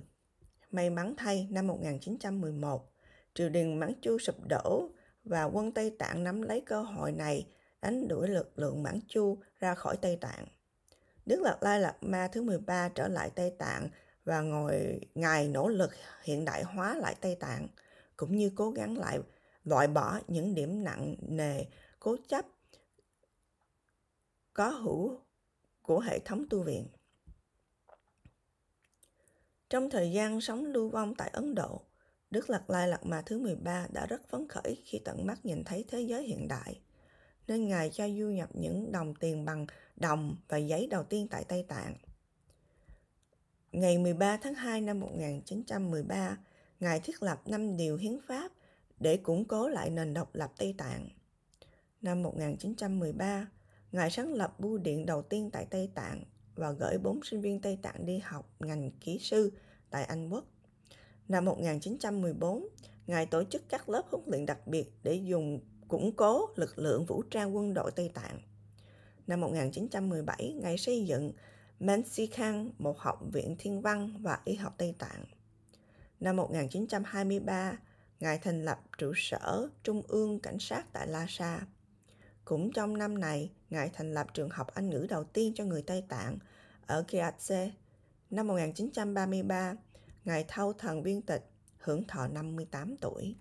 May mắn thay, năm 1911, triều đình Mãn Chu sụp đổ và quân Tây Tạng nắm lấy cơ hội này đánh đuổi lực lượng Mãn Chu ra khỏi Tây Tạng. Đức Lạt Lai Lạt Ma thứ 13 trở lại Tây Tạng và ngồi ngài nỗ lực hiện đại hóa lại Tây Tạng cũng như cố gắng lại loại bỏ những điểm nặng nề cố chấp có hữu của hệ thống tu viện. Trong thời gian sống lưu vong tại Ấn Độ, Đức Lạt Lai Lạt Ma thứ 13 đã rất phấn khởi khi tận mắt nhìn thấy thế giới hiện đại, nên Ngài cho du nhập những đồng tiền bằng đồng và giấy đầu tiên tại Tây Tạng. Ngày 13 tháng 2 năm 1913, Ngài thiết lập năm điều hiến pháp để củng cố lại nền độc lập Tây Tạng. Năm 1913, Ngài sáng lập bưu điện đầu tiên tại Tây Tạng và gửi bốn sinh viên Tây Tạng đi học ngành kỹ sư tại Anh Quốc. Năm 1914, Ngài tổ chức các lớp huấn luyện đặc biệt để dùng củng cố lực lượng vũ trang quân đội Tây Tạng. Năm 1917, Ngài xây dựng Mansikhang, một học viện thiên văn và y học Tây Tạng. Năm 1923, Ngài thành lập trụ sở Trung ương Cảnh sát tại Lhasa. Cũng trong năm này, Ngài thành lập trường học Anh ngữ đầu tiên cho người Tây Tạng ở Kiatse. Năm 1933, Ngài thâu thần viên tịch, hưởng thọ 58 tuổi.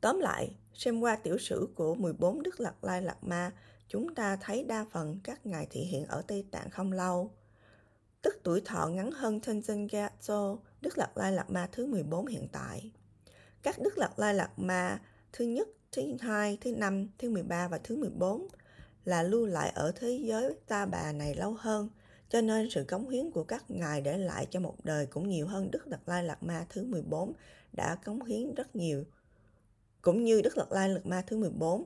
Tóm lại, xem qua tiểu sử của 14 Đức Lạt Lai Lạt Ma, chúng ta thấy đa phần các ngài thị hiện ở Tây Tạng không lâu. Tức tuổi thọ ngắn hơn Tenzin Gyatso, Đức Lạt Lai Lạt Ma thứ 14 hiện tại. Các Đức Lạt Lai Lạt Ma thứ nhất, thứ hai, thứ năm, thứ 13 và thứ 14 là lưu lại ở thế giới ta bà này lâu hơn, cho nên sự cống hiến của các ngài để lại cho một đời cũng nhiều hơn Đức Lạt Lai Lạt Ma thứ 14 đã cống hiến rất nhiều. Cũng như Đức Lạt Lai Lật Ma thứ 14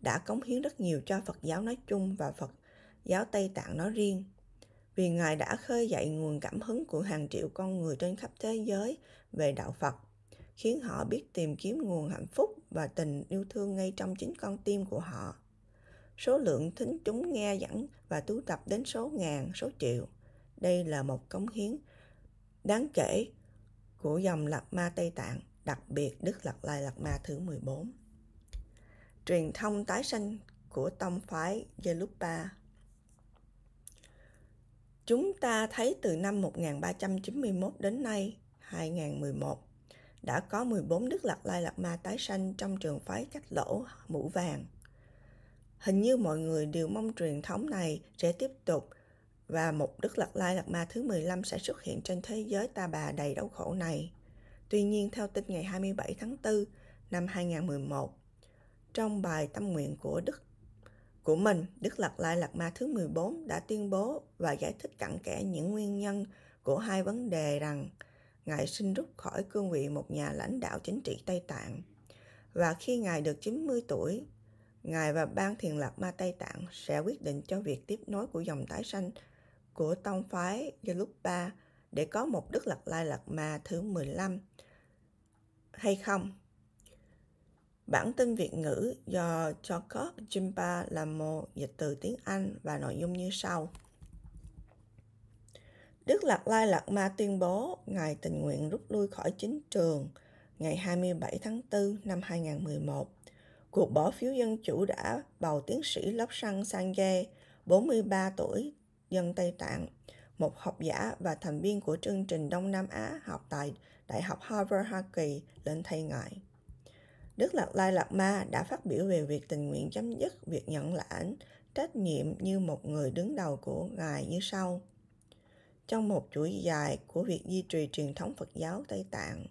đã cống hiến rất nhiều cho Phật giáo nói chung và Phật giáo Tây Tạng nói riêng. Vì Ngài đã khơi dậy nguồn cảm hứng của hàng triệu con người trên khắp thế giới về đạo Phật, khiến họ biết tìm kiếm nguồn hạnh phúc và tình yêu thương ngay trong chính con tim của họ. Số lượng thính chúng nghe dẫn và tu tập đến số ngàn, số triệu. Đây là một cống hiến đáng kể của dòng Lạc Ma Tây Tạng, đặc biệt Đức lạc Lai Lạt Ma thứ 14 truyền thông tái sanh của tông phái Gelupa. Chúng ta thấy từ năm 1391 đến nay, 2011, đã có 14 Đức Lạt Lai Lạt Ma tái sanh trong trường phái cách lỗ mũ vàng. Hình như mọi người đều mong truyền thống này sẽ tiếp tục và một Đức Lạt Lai Lạt Ma thứ 15 sẽ xuất hiện trên thế giới ta bà đầy đau khổ này. Tuy nhiên, theo tin ngày 27 tháng 4 năm 2011, trong bài tâm nguyện của Đức của mình, Đức Lạt Lai Lạt Ma thứ 14 đã tuyên bố và giải thích cặn kẽ những nguyên nhân của hai vấn đề rằng Ngài xin rút khỏi cương vị một nhà lãnh đạo chính trị Tây Tạng. Và khi Ngài được 90 tuổi, Ngài và Ban Thiền Lạc Ma Tây Tạng sẽ quyết định cho việc tiếp nối của dòng tái sanh của tông phái gelugpa để có một Đức Lạt Lai Lạt Ma thứ 15 hay không Bản tin Việt ngữ do Jacob Jimpa làm một dịch từ tiếng Anh và nội dung như sau. Đức Lạc Lai Lạc Ma tuyên bố Ngài tình nguyện rút lui khỏi chính trường ngày 27 tháng 4 năm 2011. Cuộc bỏ phiếu dân chủ đã bầu tiến sĩ Lobsang Sangye, 43 tuổi, dân Tây Tạng, một học giả và thành viên của chương trình Đông Nam Á học tại Đại học Harvard Hoa Kỳ lên thay ngài. Đức Lạt Lai Lạt Ma đã phát biểu về việc tình nguyện chấm dứt việc nhận lãnh trách nhiệm như một người đứng đầu của Ngài như sau. Trong một chuỗi dài của việc duy trì truyền thống Phật giáo Tây Tạng,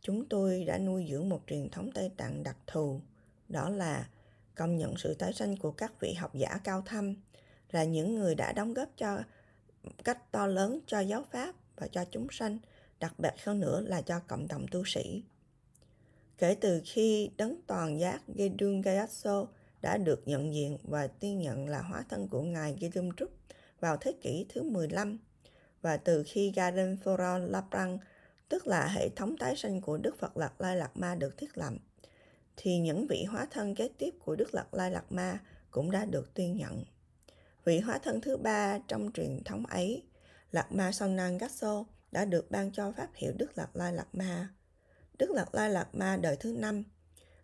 chúng tôi đã nuôi dưỡng một truyền thống Tây Tạng đặc thù, đó là công nhận sự tái sanh của các vị học giả cao thâm, là những người đã đóng góp cho cách to lớn cho giáo pháp và cho chúng sanh, đặc biệt hơn nữa là cho cộng đồng tu sĩ. Kể từ khi đấng toàn giác Gedung Gayaso đã được nhận diện và tiên nhận là hóa thân của ngài Gedung Trúc vào thế kỷ thứ 15 và từ khi Garden Foral Laprang, tức là hệ thống tái sinh của Đức Phật Lạc Lai Lạt Ma được thiết lập, thì những vị hóa thân kế tiếp của Đức Lạc Lai Lạt Ma cũng đã được tuyên nhận. Vị hóa thân thứ ba trong truyền thống ấy, Lạc Ma Sonan Gasso, đã được ban cho pháp hiệu Đức Lạc Lai Lạt Ma Đức Lạt Lai Lạt Ma đời thứ năm,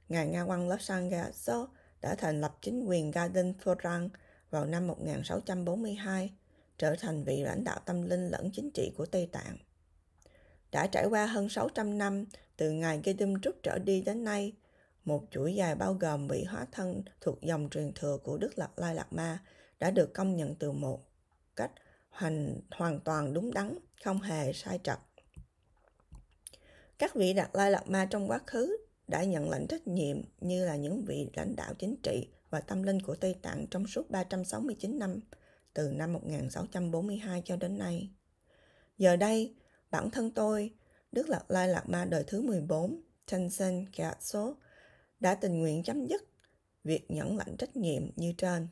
Ngài Nga Quang Lopsangyaso đã thành lập chính quyền Garden Forang vào năm 1642, trở thành vị lãnh đạo tâm linh lẫn chính trị của Tây Tạng. Đã trải qua hơn 600 năm từ ngày Gedum Trúc trở đi đến nay, một chuỗi dài bao gồm vị hóa thân thuộc dòng truyền thừa của Đức Lạt Lai Lạt Ma đã được công nhận từ một cách hoàn, hoàn toàn đúng đắn, không hề sai trật. Các vị Đạt Lai Lạt Ma trong quá khứ đã nhận lãnh trách nhiệm như là những vị lãnh đạo chính trị và tâm linh của Tây Tạng trong suốt 369 năm, từ năm 1642 cho đến nay. Giờ đây, bản thân tôi, Đức Lạt Lai Lạt Ma đời thứ 14, Tenzin Gyatso, đã tình nguyện chấm dứt việc nhận lãnh trách nhiệm như trên.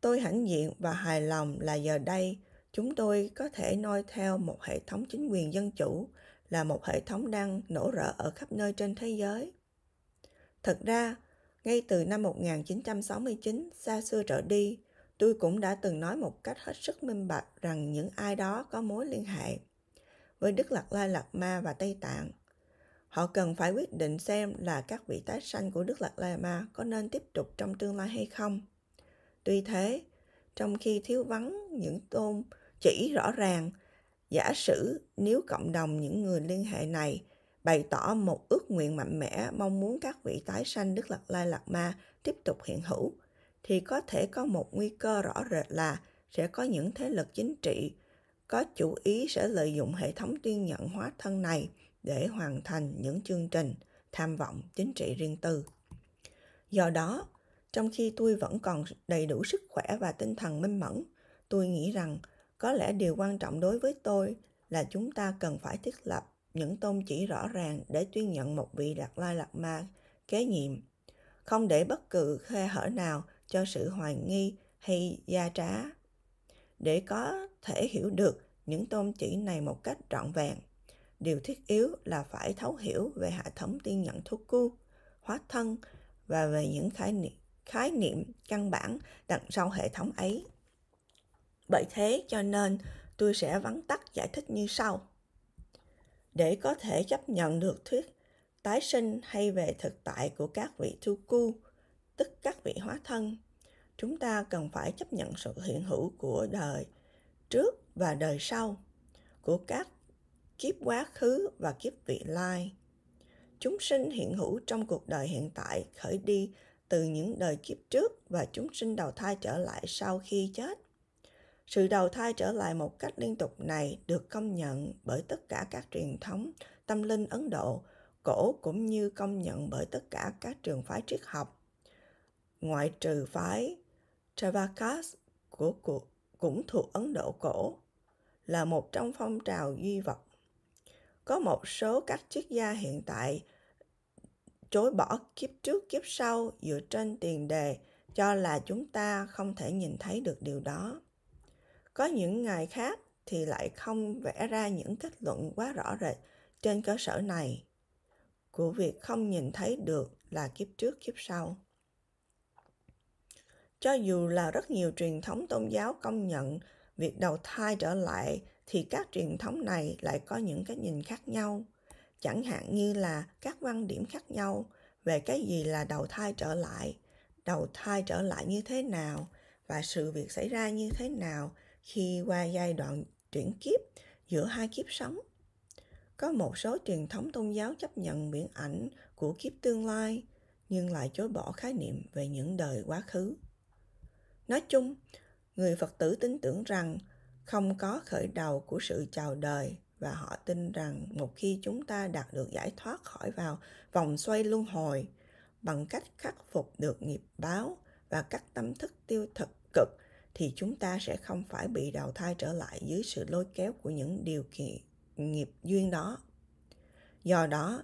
Tôi hãnh diện và hài lòng là giờ đây chúng tôi có thể noi theo một hệ thống chính quyền dân chủ là một hệ thống đang nổ rỡ ở khắp nơi trên thế giới. Thật ra, ngay từ năm 1969 xa xưa trở đi, tôi cũng đã từng nói một cách hết sức minh bạch rằng những ai đó có mối liên hệ với Đức Lạt Lai Lạt Ma và Tây Tạng. Họ cần phải quyết định xem là các vị tái sanh của Đức Lạt Lai Ma có nên tiếp tục trong tương lai hay không. Tuy thế, trong khi thiếu vắng những tôn chỉ rõ ràng, giả sử nếu cộng đồng những người liên hệ này bày tỏ một ước nguyện mạnh mẽ mong muốn các vị tái sanh Đức Lạt Lai Lạt Ma tiếp tục hiện hữu, thì có thể có một nguy cơ rõ rệt là sẽ có những thế lực chính trị có chủ ý sẽ lợi dụng hệ thống tuyên nhận hóa thân này để hoàn thành những chương trình tham vọng chính trị riêng tư. Do đó, trong khi tôi vẫn còn đầy đủ sức khỏe và tinh thần minh mẫn, tôi nghĩ rằng có lẽ điều quan trọng đối với tôi là chúng ta cần phải thiết lập những tôn chỉ rõ ràng để tuyên nhận một vị Đạt Lai Lạt Ma kế nhiệm, không để bất cứ khe hở nào cho sự hoài nghi hay gia trá. Để có thể hiểu được những tôn chỉ này một cách trọn vẹn, điều thiết yếu là phải thấu hiểu về hệ thống tiên nhận thuốc cu, hóa thân và về những khái niệm, khái niệm căn bản đằng sau hệ thống ấy. Bởi thế cho nên tôi sẽ vắn tắt giải thích như sau. Để có thể chấp nhận được thuyết tái sinh hay về thực tại của các vị thu cu, tức các vị hóa thân, chúng ta cần phải chấp nhận sự hiện hữu của đời trước và đời sau, của các kiếp quá khứ và kiếp vị lai. Chúng sinh hiện hữu trong cuộc đời hiện tại khởi đi từ những đời kiếp trước và chúng sinh đầu thai trở lại sau khi chết. Sự đầu thai trở lại một cách liên tục này được công nhận bởi tất cả các truyền thống, tâm linh Ấn Độ, cổ cũng như công nhận bởi tất cả các trường phái triết học. Ngoại trừ phái Travakas của cuộc cũng thuộc Ấn Độ cổ, là một trong phong trào duy vật. Có một số các triết gia hiện tại chối bỏ kiếp trước kiếp sau dựa trên tiền đề, cho là chúng ta không thể nhìn thấy được điều đó. Có những ngày khác thì lại không vẽ ra những kết luận quá rõ rệt trên cơ sở này của việc không nhìn thấy được là kiếp trước kiếp sau. Cho dù là rất nhiều truyền thống tôn giáo công nhận việc đầu thai trở lại, thì các truyền thống này lại có những cái nhìn khác nhau. Chẳng hạn như là các quan điểm khác nhau về cái gì là đầu thai trở lại, đầu thai trở lại như thế nào và sự việc xảy ra như thế nào khi qua giai đoạn chuyển kiếp giữa hai kiếp sống. Có một số truyền thống tôn giáo chấp nhận biển ảnh của kiếp tương lai nhưng lại chối bỏ khái niệm về những đời quá khứ. Nói chung, người Phật tử tin tưởng rằng không có khởi đầu của sự chào đời và họ tin rằng một khi chúng ta đạt được giải thoát khỏi vào vòng xoay luân hồi bằng cách khắc phục được nghiệp báo và các tâm thức tiêu thực cực thì chúng ta sẽ không phải bị đào thai trở lại dưới sự lôi kéo của những điều kiện nghiệp duyên đó. Do đó,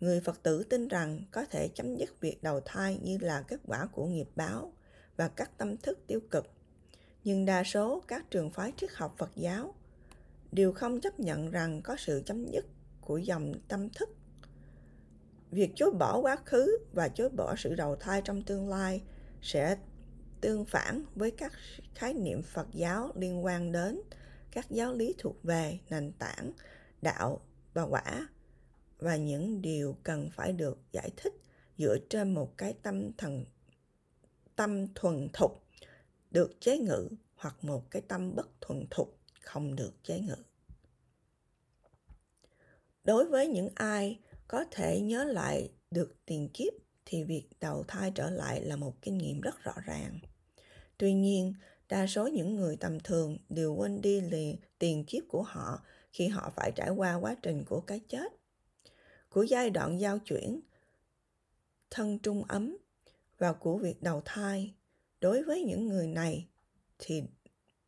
người Phật tử tin rằng có thể chấm dứt việc đầu thai như là kết quả của nghiệp báo và các tâm thức tiêu cực. Nhưng đa số các trường phái triết học Phật giáo đều không chấp nhận rằng có sự chấm dứt của dòng tâm thức. Việc chối bỏ quá khứ và chối bỏ sự đầu thai trong tương lai sẽ tương phản với các khái niệm Phật giáo liên quan đến các giáo lý thuộc về nền tảng, đạo và quả, và những điều cần phải được giải thích dựa trên một cái tâm thần, tâm thuần thục, được chế ngự hoặc một cái tâm bất thuần thục không được chế ngự đối với những ai có thể nhớ lại được tiền kiếp thì việc đầu thai trở lại là một kinh nghiệm rất rõ ràng. Tuy nhiên, đa số những người tầm thường đều quên đi liền tiền kiếp của họ khi họ phải trải qua quá trình của cái chết, của giai đoạn giao chuyển, thân trung ấm và của việc đầu thai. Đối với những người này thì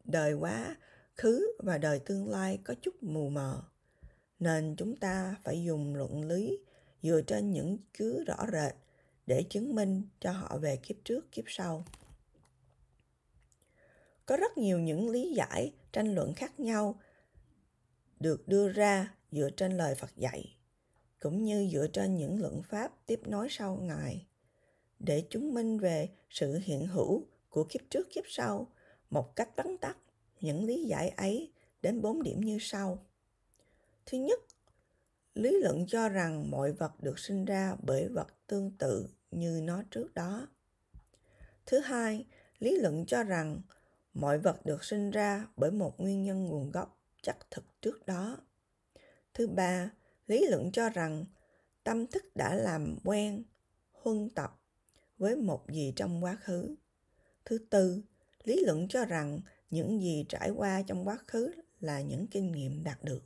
đời quá khứ và đời tương lai có chút mù mờ. Nên chúng ta phải dùng luận lý dựa trên những cứ rõ rệt để chứng minh cho họ về kiếp trước, kiếp sau. Có rất nhiều những lý giải, tranh luận khác nhau được đưa ra dựa trên lời phật dạy, cũng như dựa trên những luận pháp tiếp nối sau ngài. Để chứng minh về sự hiện hữu của kiếp trước, kiếp sau một cách vắn tắt những lý giải ấy đến bốn điểm như sau. Thứ nhất, lý luận cho rằng mọi vật được sinh ra bởi vật tương tự như nó trước đó. Thứ hai, lý luận cho rằng mọi vật được sinh ra bởi một nguyên nhân nguồn gốc chắc thực trước đó. Thứ ba, lý luận cho rằng tâm thức đã làm quen, huân tập với một gì trong quá khứ. Thứ tư, lý luận cho rằng những gì trải qua trong quá khứ là những kinh nghiệm đạt được.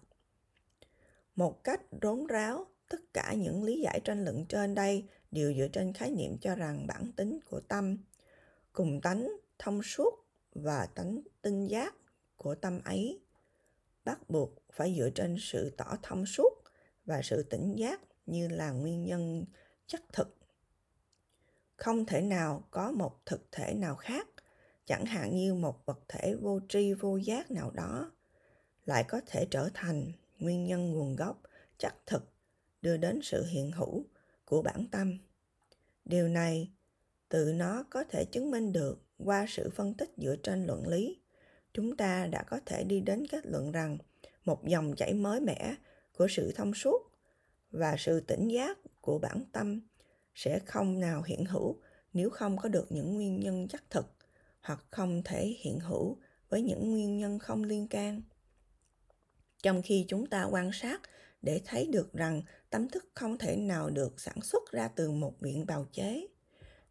Một cách rốn ráo, tất cả những lý giải tranh luận trên đây đều dựa trên khái niệm cho rằng bản tính của tâm, cùng tánh thông suốt và tánh tinh giác của tâm ấy. Bắt buộc phải dựa trên sự tỏ thông suốt và sự tỉnh giác như là nguyên nhân, chất thực. Không thể nào có một thực thể nào khác chẳng hạn như một vật thể vô tri, vô giác nào đó, lại có thể trở thành nguyên nhân nguồn gốc, chắc thực, đưa đến sự hiện hữu của bản tâm. Điều này tự nó có thể chứng minh được qua sự phân tích dựa trên luận lý. Chúng ta đã có thể đi đến kết luận rằng một dòng chảy mới mẻ của sự thông suốt và sự tỉnh giác của bản tâm sẽ không nào hiện hữu nếu không có được những nguyên nhân chắc thực hoặc không thể hiện hữu với những nguyên nhân không liên can. Trong khi chúng ta quan sát để thấy được rằng tâm thức không thể nào được sản xuất ra từ một viện bào chế,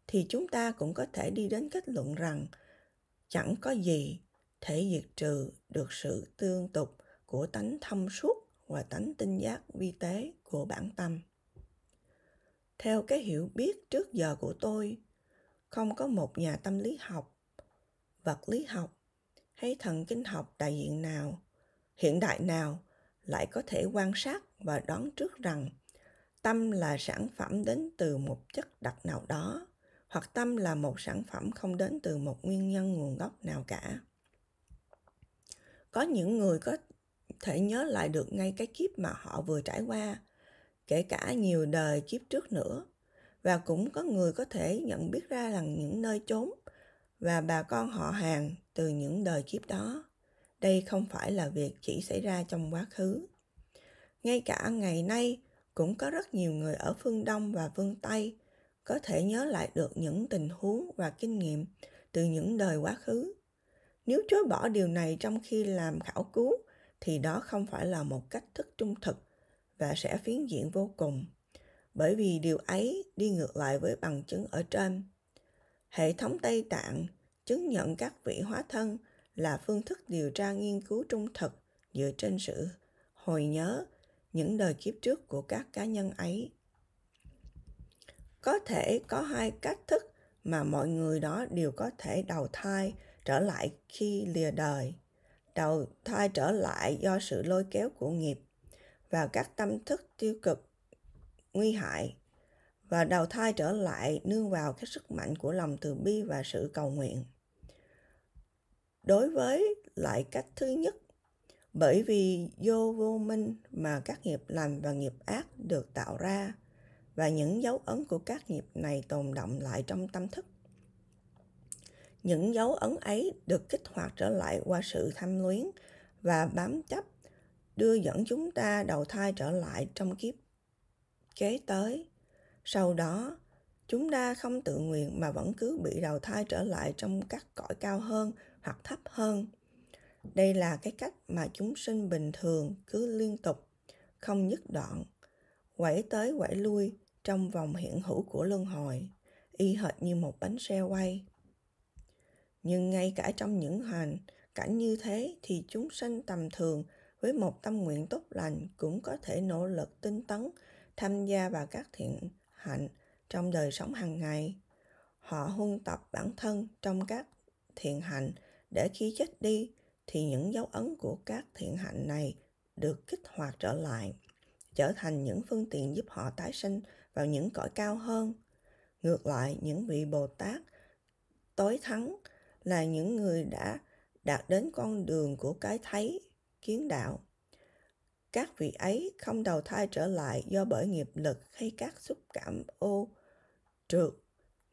thì chúng ta cũng có thể đi đến kết luận rằng chẳng có gì thể diệt trừ được sự tương tục của tánh thông suốt và tánh tinh giác vi tế của bản tâm. Theo cái hiểu biết trước giờ của tôi, không có một nhà tâm lý học vật lý học, hay thần kinh học đại diện nào, hiện đại nào lại có thể quan sát và đoán trước rằng tâm là sản phẩm đến từ một chất đặc nào đó, hoặc tâm là một sản phẩm không đến từ một nguyên nhân, nguồn gốc nào cả. Có những người có thể nhớ lại được ngay cái kiếp mà họ vừa trải qua, kể cả nhiều đời kiếp trước nữa, và cũng có người có thể nhận biết ra rằng những nơi chốn và bà con họ hàng từ những đời kiếp đó. Đây không phải là việc chỉ xảy ra trong quá khứ. Ngay cả ngày nay, cũng có rất nhiều người ở phương đông và phương tây có thể nhớ lại được những tình huống và kinh nghiệm từ những đời quá khứ. Nếu chối bỏ điều này trong khi làm khảo cứu, thì đó không phải là một cách thức trung thực và sẽ phiến diện vô cùng. Bởi vì điều ấy đi ngược lại với bằng chứng ở trên hệ thống tây tạng chứng nhận các vị hóa thân là phương thức điều tra nghiên cứu trung thực dựa trên sự hồi nhớ những đời kiếp trước của các cá nhân ấy. Có thể có hai cách thức mà mọi người đó đều có thể đầu thai trở lại khi lìa đời. Đầu thai trở lại do sự lôi kéo của nghiệp và các tâm thức tiêu cực, nguy hại và đầu thai trở lại nương vào cái sức mạnh của lòng từ bi và sự cầu nguyện. Đối với lại cách thứ nhất, bởi vì vô vô minh mà các nghiệp lành và nghiệp ác được tạo ra và những dấu ấn của các nghiệp này tồn động lại trong tâm thức. Những dấu ấn ấy được kích hoạt trở lại qua sự tham luyến và bám chấp đưa dẫn chúng ta đầu thai trở lại trong kiếp kế tới sau đó chúng ta không tự nguyện mà vẫn cứ bị đầu thai trở lại trong các cõi cao hơn hoặc thấp hơn đây là cái cách mà chúng sinh bình thường cứ liên tục không dứt đoạn quẩy tới quẩy lui trong vòng hiện hữu của luân hồi, y hệt như một bánh xe quay. Nhưng ngay cả trong những hoàn cảnh như thế thì chúng sinh tầm thường với một tâm nguyện tốt lành cũng có thể nỗ lực tinh tấn tham gia vào các thiện hạnh trong đời sống hàng ngày. Họ huân tập bản thân trong các thiện hạnh để khi chết đi thì những dấu ấn của các thiện hạnh này được kích hoạt trở lại, trở thành những phương tiện giúp họ tái sinh vào những cõi cao hơn. Ngược lại, những vị Bồ Tát tối thắng là những người đã đạt đến con đường của cái thấy, kiến đạo. Các vị ấy không đầu thai trở lại do bởi nghiệp lực hay các xúc cảm ô, trượt,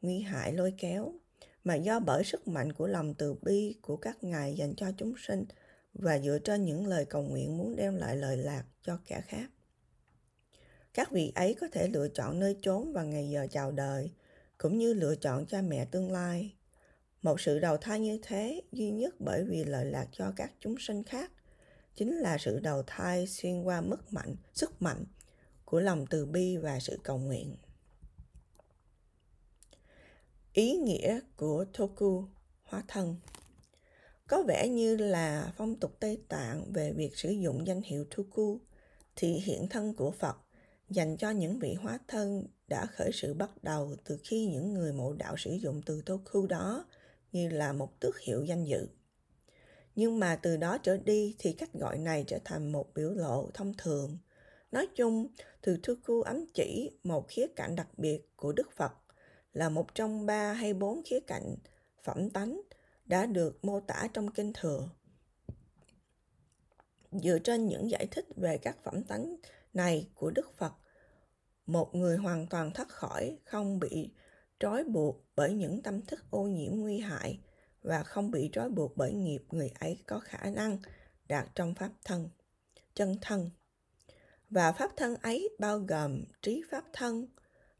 nguy hại lôi kéo, mà do bởi sức mạnh của lòng từ bi của các ngài dành cho chúng sinh và dựa trên những lời cầu nguyện muốn đem lại lời lạc cho kẻ khác. Các vị ấy có thể lựa chọn nơi trốn và ngày giờ chào đời, cũng như lựa chọn cha mẹ tương lai. Một sự đầu thai như thế duy nhất bởi vì lợi lạc cho các chúng sinh khác chính là sự đầu thai xuyên qua mức mạnh, sức mạnh của lòng từ bi và sự cầu nguyện. Ý nghĩa của Toku hóa thân Có vẻ như là phong tục Tây Tạng về việc sử dụng danh hiệu Toku thì hiện thân của Phật dành cho những vị hóa thân đã khởi sự bắt đầu từ khi những người mộ đạo sử dụng từ Toku đó như là một tước hiệu danh dự. Nhưng mà từ đó trở đi thì cách gọi này trở thành một biểu lộ thông thường. Nói chung, từ Toku ám chỉ một khía cạnh đặc biệt của Đức Phật là một trong ba hay bốn khía cạnh phẩm tánh đã được mô tả trong Kinh Thừa. Dựa trên những giải thích về các phẩm tánh này của Đức Phật, một người hoàn toàn thoát khỏi, không bị trói buộc bởi những tâm thức ô nhiễm nguy hại và không bị trói buộc bởi nghiệp người ấy có khả năng đạt trong pháp thân, chân thân. Và pháp thân ấy bao gồm trí pháp thân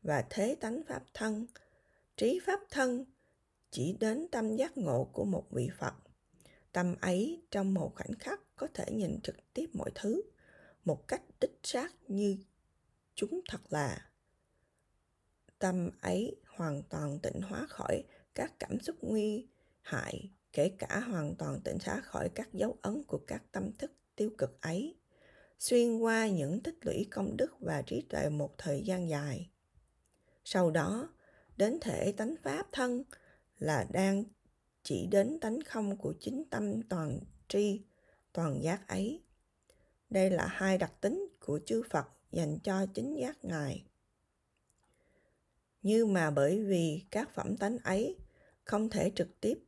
và thế tánh pháp thân. Trí pháp thân chỉ đến tâm giác ngộ của một vị Phật. Tâm ấy trong một khoảnh khắc có thể nhìn trực tiếp mọi thứ một cách đích xác như chúng thật là. Tâm ấy hoàn toàn tịnh hóa khỏi các cảm xúc nguy hại, kể cả hoàn toàn tịnh xá khỏi các dấu ấn của các tâm thức tiêu cực ấy, xuyên qua những tích lũy công đức và trí tuệ một thời gian dài. Sau đó, đến thể tánh pháp thân là đang chỉ đến tánh không của chính tâm toàn tri, toàn giác ấy. Đây là hai đặc tính của chư Phật dành cho chính giác Ngài như mà bởi vì các phẩm tánh ấy không thể trực tiếp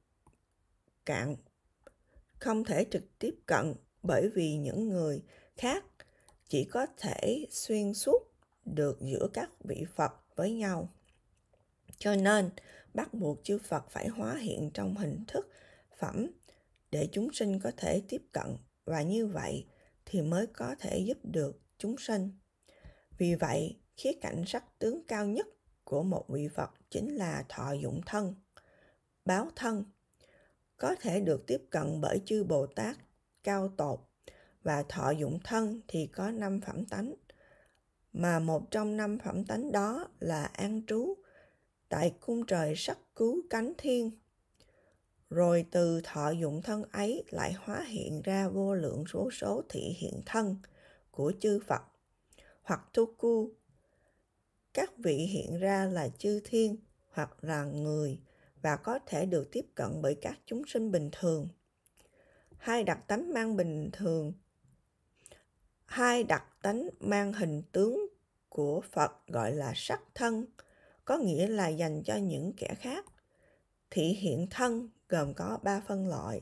cạn không thể trực tiếp cận bởi vì những người khác chỉ có thể xuyên suốt được giữa các vị Phật với nhau. Cho nên, bắt buộc chư Phật phải hóa hiện trong hình thức phẩm để chúng sinh có thể tiếp cận và như vậy thì mới có thể giúp được chúng sinh. Vì vậy, khía cạnh sắc tướng cao nhất của một vị Phật chính là thọ dụng thân, báo thân, có thể được tiếp cận bởi chư Bồ Tát, cao tột và thọ dụng thân thì có năm phẩm tánh. Mà một trong năm phẩm tánh đó là an trú tại cung trời sắc cứu cánh thiên. Rồi từ thọ dụng thân ấy lại hóa hiện ra vô lượng số số thị hiện thân của chư Phật hoặc tu cu. Các vị hiện ra là chư thiên hoặc là người và có thể được tiếp cận bởi các chúng sinh bình thường. Hai đặc tánh mang bình thường Hai đặc tánh mang hình tướng của Phật gọi là sắc thân, có nghĩa là dành cho những kẻ khác. Thị hiện thân gồm có ba phân loại.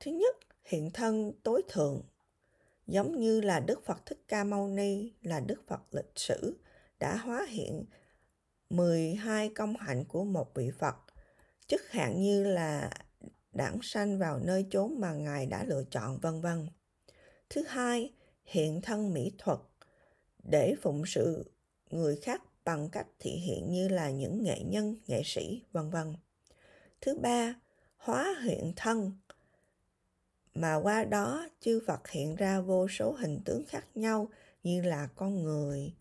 Thứ nhất, hiện thân tối thượng, giống như là Đức Phật Thích Ca Mâu Ni là Đức Phật lịch sử đã hóa hiện 12 công hạnh của một vị Phật, chức hạn như là đảng sanh vào nơi chốn mà Ngài đã lựa chọn vân vân. Thứ hai, hiện thân mỹ thuật để phụng sự người khác bằng cách thể hiện như là những nghệ nhân, nghệ sĩ, vân vân. Thứ ba, hóa hiện thân mà qua đó chư Phật hiện ra vô số hình tướng khác nhau như là con người,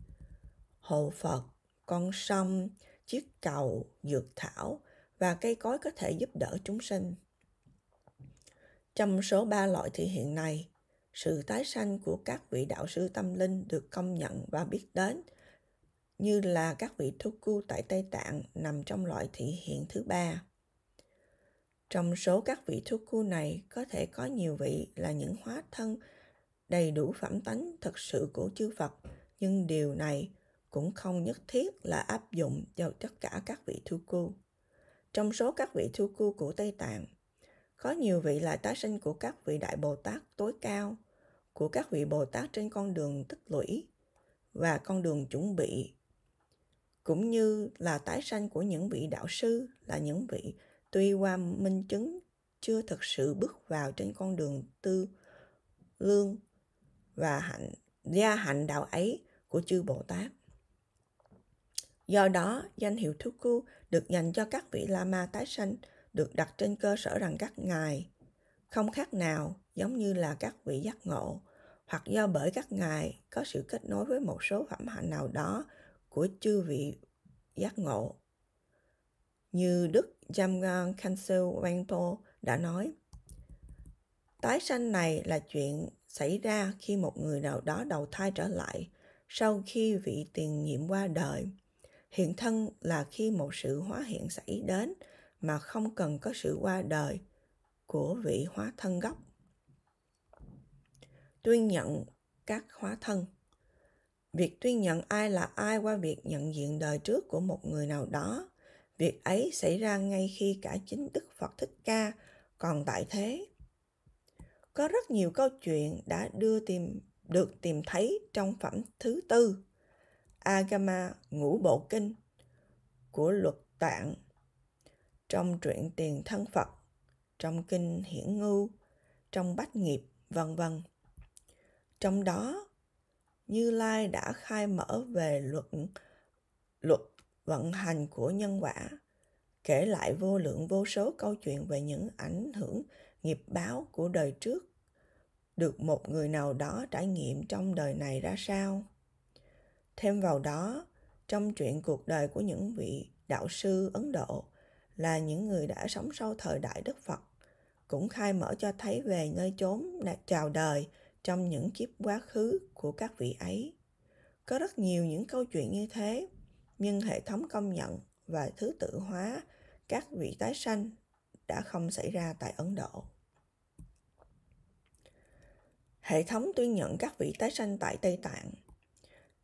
hộ Phật, con sông, chiếc cầu, dược thảo và cây cối có thể giúp đỡ chúng sinh. Trong số ba loại thị hiện này, sự tái sanh của các vị đạo sư tâm linh được công nhận và biết đến như là các vị Thuku tại Tây Tạng nằm trong loại thị hiện thứ ba. Trong số các vị Thuku này có thể có nhiều vị là những hóa thân đầy đủ phẩm tánh thật sự của chư Phật, nhưng điều này cũng không nhất thiết là áp dụng cho tất cả các vị Thuku. Trong số các vị Thuku của Tây Tạng, có nhiều vị là tái sinh của các vị Đại Bồ Tát tối cao, của các vị Bồ Tát trên con đường tích lũy và con đường chuẩn bị, cũng như là tái sanh của những vị đạo sư là những vị tuy qua minh chứng chưa thực sự bước vào trên con đường tư lương và hạnh gia hạnh đạo ấy của chư Bồ Tát. Do đó, danh hiệu Thuku được dành cho các vị Lama tái sanh được đặt trên cơ sở rằng các ngài không khác nào giống như là các vị giác ngộ hoặc do bởi các ngài có sự kết nối với một số phẩm hạnh nào đó của chư vị giác ngộ. Như Đức Jamgon Kansu Wangpo đã nói, tái sanh này là chuyện xảy ra khi một người nào đó đầu thai trở lại sau khi vị tiền nhiệm qua đời. Hiện thân là khi một sự hóa hiện xảy đến mà không cần có sự qua đời của vị hóa thân gốc. Tuyên nhận các hóa thân Việc tuyên nhận ai là ai qua việc nhận diện đời trước của một người nào đó, việc ấy xảy ra ngay khi cả chính Đức Phật Thích Ca còn tại thế. Có rất nhiều câu chuyện đã đưa tìm được tìm thấy trong phẩm thứ tư Agama Ngũ Bộ Kinh của luật tạng trong truyện tiền thân Phật, trong kinh hiển ngưu, trong bách nghiệp, vân vân. Trong đó, Như Lai đã khai mở về luật luật vận hành của nhân quả, kể lại vô lượng vô số câu chuyện về những ảnh hưởng nghiệp báo của đời trước được một người nào đó trải nghiệm trong đời này ra sao. Thêm vào đó, trong chuyện cuộc đời của những vị đạo sư Ấn Độ là những người đã sống sau thời đại Đức Phật, cũng khai mở cho thấy về nơi chốn chào đời trong những kiếp quá khứ của các vị ấy. Có rất nhiều những câu chuyện như thế, nhưng hệ thống công nhận và thứ tự hóa các vị tái sanh đã không xảy ra tại Ấn Độ. Hệ thống tuyên nhận các vị tái sanh tại Tây Tạng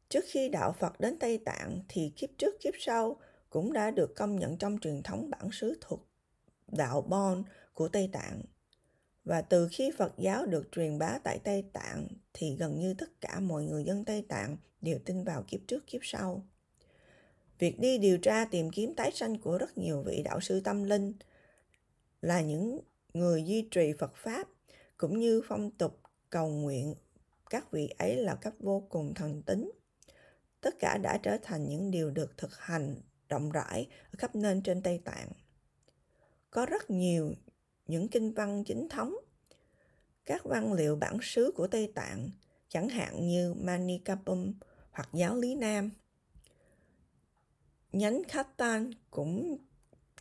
Trước khi đạo Phật đến Tây Tạng thì kiếp trước kiếp sau cũng đã được công nhận trong truyền thống bản xứ thuộc đạo Bon của Tây Tạng. Và từ khi Phật giáo được truyền bá tại Tây Tạng thì gần như tất cả mọi người dân Tây Tạng đều tin vào kiếp trước kiếp sau. Việc đi điều tra tìm kiếm tái sanh của rất nhiều vị đạo sư tâm linh là những người duy trì Phật Pháp cũng như phong tục cầu nguyện các vị ấy là cách vô cùng thần tính Tất cả đã trở thành những điều được thực hành rộng rãi ở khắp nơi trên Tây Tạng. Có rất nhiều những kinh văn chính thống, các văn liệu bản xứ của Tây Tạng, chẳng hạn như Manikapum hoặc giáo lý Nam. Nhánh Khatan cũng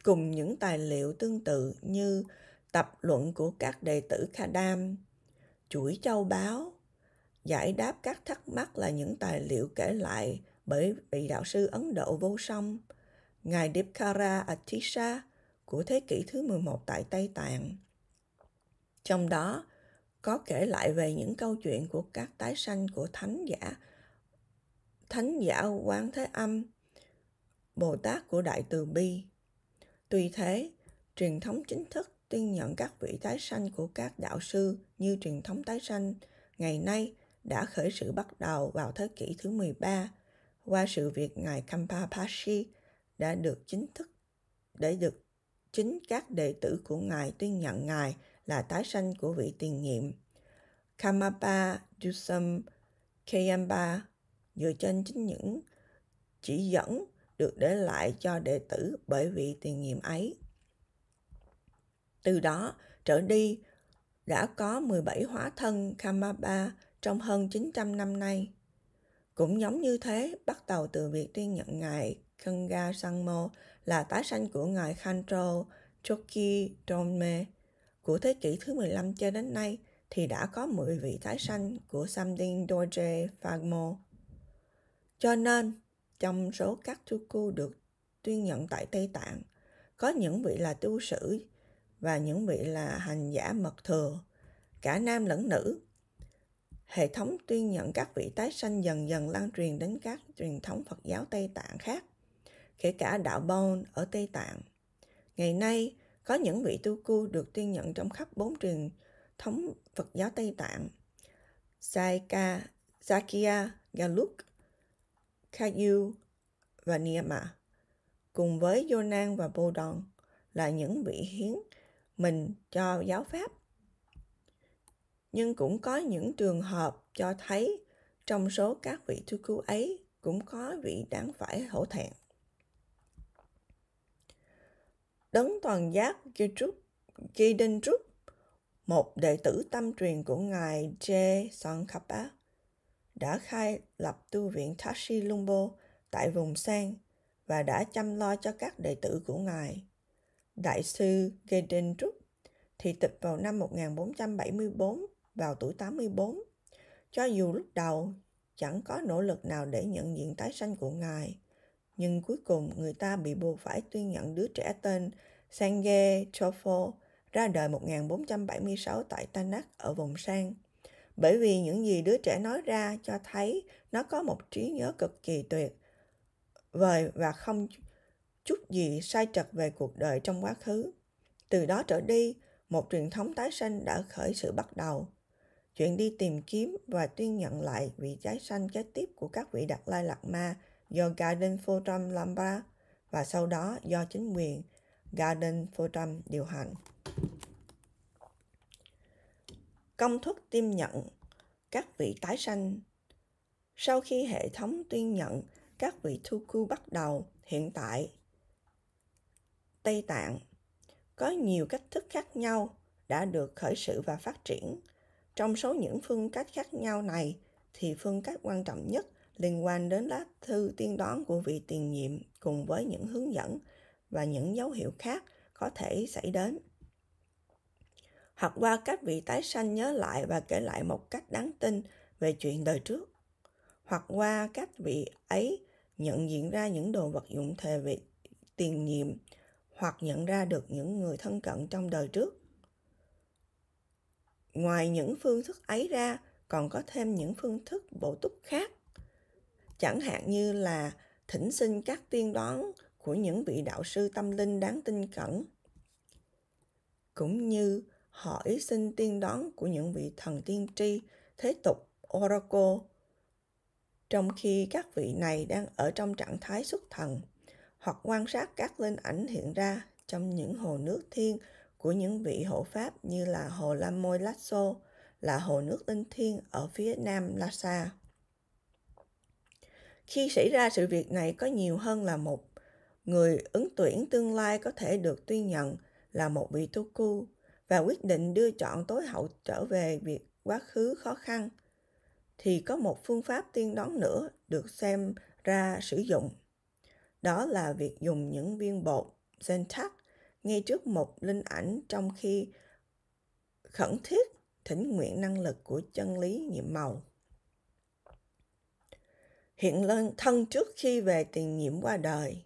cùng những tài liệu tương tự như tập luận của các đệ tử Kadam, chuỗi châu báu, giải đáp các thắc mắc là những tài liệu kể lại bởi vị đạo sư Ấn Độ vô song, Ngài Dipkara Atisha của thế kỷ thứ 11 tại Tây Tạng. Trong đó có kể lại về những câu chuyện của các tái sanh của thánh giả thánh giả quán thế âm bồ tát của đại từ bi tuy thế truyền thống chính thức tuyên nhận các vị tái sanh của các đạo sư như truyền thống tái sanh ngày nay đã khởi sự bắt đầu vào thế kỷ thứ 13 qua sự việc Ngài Kampapashi đã được chính thức, để được chính các đệ tử của Ngài tuyên nhận Ngài là tái sanh của vị tiền nhiệm Kamapa Dusam Kayamba dựa trên chính những chỉ dẫn được để lại cho đệ tử bởi vị tiền nhiệm ấy. Từ đó, trở đi, đã có 17 hóa thân Kamapa trong hơn 900 năm nay. Cũng giống như thế, bắt đầu từ việc tuyên nhận ngài Kanga Sangmo là tái sanh của ngài Khanro Choki Dome của thế kỷ thứ 15 cho đến nay thì đã có 10 vị tái sanh của Samdin Dorje Phagmo. Cho nên, trong số các Tuku được tuyên nhận tại Tây Tạng, có những vị là tu sử và những vị là hành giả mật thừa, cả nam lẫn nữ. Hệ thống tuyên nhận các vị tái sanh dần dần lan truyền đến các truyền thống Phật giáo Tây Tạng khác, kể cả đạo Bon ở Tây Tạng. Ngày nay, có những vị tu cu được tuyên nhận trong khắp bốn truyền thống Phật giáo Tây Tạng. Saika, Sakya, Galuk, Kayu và Niyama cùng với Yonan và Bodon là những vị hiến mình cho giáo pháp. Nhưng cũng có những trường hợp cho thấy trong số các vị tu cứu ấy cũng có vị đáng phải hổ thẹn. Đấng toàn giác Gidendrup, một đệ tử tâm truyền của ngài J. Sankapa, đã khai lập tu viện Tashi Lumbo tại vùng Sang và đã chăm lo cho các đệ tử của ngài. Đại sư Gedendrup thì tịch vào năm 1474 vào tuổi 84. Cho dù lúc đầu chẳng có nỗ lực nào để nhận diện tái sanh của ngài, nhưng cuối cùng người ta bị buộc phải tuyên nhận đứa trẻ tên Sange Chofo ra đời 1476 tại Tanak ở vùng Sang. Bởi vì những gì đứa trẻ nói ra cho thấy nó có một trí nhớ cực kỳ tuyệt vời và không chút gì sai trật về cuộc đời trong quá khứ. Từ đó trở đi, một truyền thống tái sanh đã khởi sự bắt đầu. Chuyện đi tìm kiếm và tuyên nhận lại vị tái xanh kế tiếp của các vị Đạt Lai Lạt Ma do Garden Forum Lambra và sau đó do chính quyền Garden Forum điều hành. Công thức tiêm nhận các vị tái sanh Sau khi hệ thống tuyên nhận các vị thu cư bắt đầu, hiện tại, Tây Tạng có nhiều cách thức khác nhau đã được khởi sự và phát triển. Trong số những phương cách khác nhau này, thì phương cách quan trọng nhất liên quan đến lá thư tiên đoán của vị tiền nhiệm cùng với những hướng dẫn và những dấu hiệu khác có thể xảy đến. Hoặc qua các vị tái sanh nhớ lại và kể lại một cách đáng tin về chuyện đời trước. Hoặc qua các vị ấy nhận diện ra những đồ vật dụng thề về tiền nhiệm hoặc nhận ra được những người thân cận trong đời trước. Ngoài những phương thức ấy ra, còn có thêm những phương thức bổ túc khác. Chẳng hạn như là thỉnh sinh các tiên đoán của những vị đạo sư tâm linh đáng tin cẩn, cũng như hỏi xin tiên đoán của những vị thần tiên tri, thế tục, oracle, trong khi các vị này đang ở trong trạng thái xuất thần hoặc quan sát các linh ảnh hiện ra trong những hồ nước thiên của những vị hộ pháp như là hồ Lam Môi Lasso, là hồ nước linh thiên ở phía nam Lhasa. Khi xảy ra sự việc này có nhiều hơn là một người ứng tuyển tương lai có thể được tuyên nhận là một vị tu cu và quyết định đưa chọn tối hậu trở về việc quá khứ khó khăn thì có một phương pháp tiên đoán nữa được xem ra sử dụng đó là việc dùng những viên bột Zentak ngay trước một linh ảnh trong khi khẩn thiết thỉnh nguyện năng lực của chân lý nhiệm màu. Hiện lên thân trước khi về tiền nhiệm qua đời.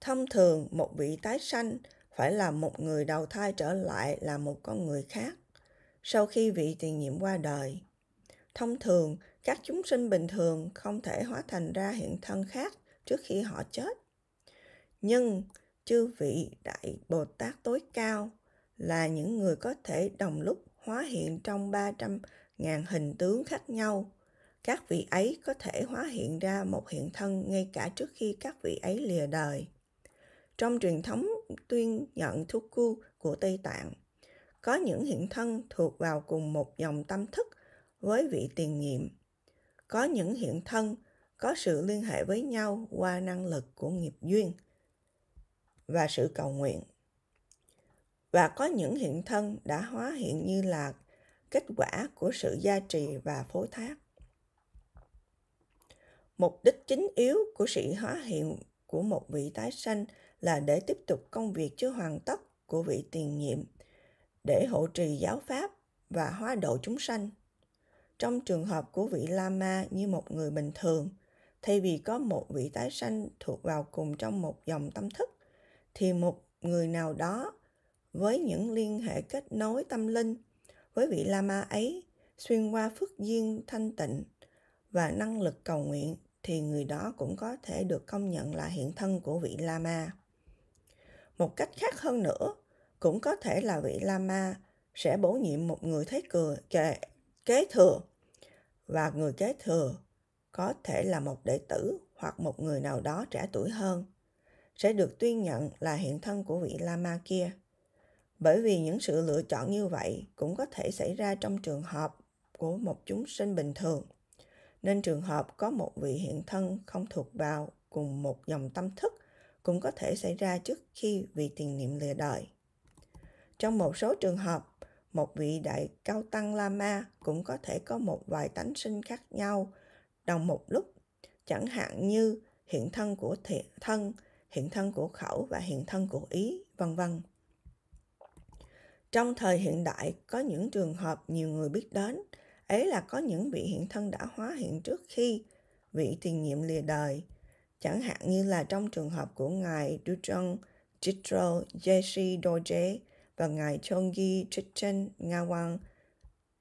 Thông thường, một vị tái sanh phải là một người đầu thai trở lại là một con người khác sau khi vị tiền nhiệm qua đời. Thông thường, các chúng sinh bình thường không thể hóa thành ra hiện thân khác trước khi họ chết. Nhưng chư vị Đại Bồ Tát tối cao là những người có thể đồng lúc hóa hiện trong 300 ngàn hình tướng khác nhau. Các vị ấy có thể hóa hiện ra một hiện thân ngay cả trước khi các vị ấy lìa đời. Trong truyền thống tuyên nhận Thuku của Tây Tạng, có những hiện thân thuộc vào cùng một dòng tâm thức với vị tiền nhiệm. Có những hiện thân có sự liên hệ với nhau qua năng lực của nghiệp duyên và sự cầu nguyện. Và có những hiện thân đã hóa hiện như là kết quả của sự gia trì và phối thác. Mục đích chính yếu của sự hóa hiện của một vị tái sanh là để tiếp tục công việc chưa hoàn tất của vị tiền nhiệm, để hộ trì giáo pháp và hóa độ chúng sanh. Trong trường hợp của vị Lama như một người bình thường, thay vì có một vị tái sanh thuộc vào cùng trong một dòng tâm thức, thì một người nào đó với những liên hệ kết nối tâm linh với vị Lama ấy xuyên qua phước duyên thanh tịnh và năng lực cầu nguyện thì người đó cũng có thể được công nhận là hiện thân của vị Lama. Một cách khác hơn nữa, cũng có thể là vị Lama sẽ bổ nhiệm một người thấy cười kệ, kế thừa và người kế thừa có thể là một đệ tử hoặc một người nào đó trẻ tuổi hơn sẽ được tuyên nhận là hiện thân của vị Lama kia. Bởi vì những sự lựa chọn như vậy cũng có thể xảy ra trong trường hợp của một chúng sinh bình thường. Nên trường hợp có một vị hiện thân không thuộc vào cùng một dòng tâm thức cũng có thể xảy ra trước khi vị tiền niệm lìa đời. Trong một số trường hợp, một vị đại cao tăng Lama cũng có thể có một vài tánh sinh khác nhau đồng một lúc, chẳng hạn như hiện thân của thiện thân, hiện thân của khẩu và hiện thân của ý, vân vân. Trong thời hiện đại có những trường hợp nhiều người biết đến, ấy là có những vị hiện thân đã hóa hiện trước khi vị tiền nhiệm lìa đời, chẳng hạn như là trong trường hợp của ngài Dujong Jitro Jeshi Doje và ngài Chongi Chichen Ngawang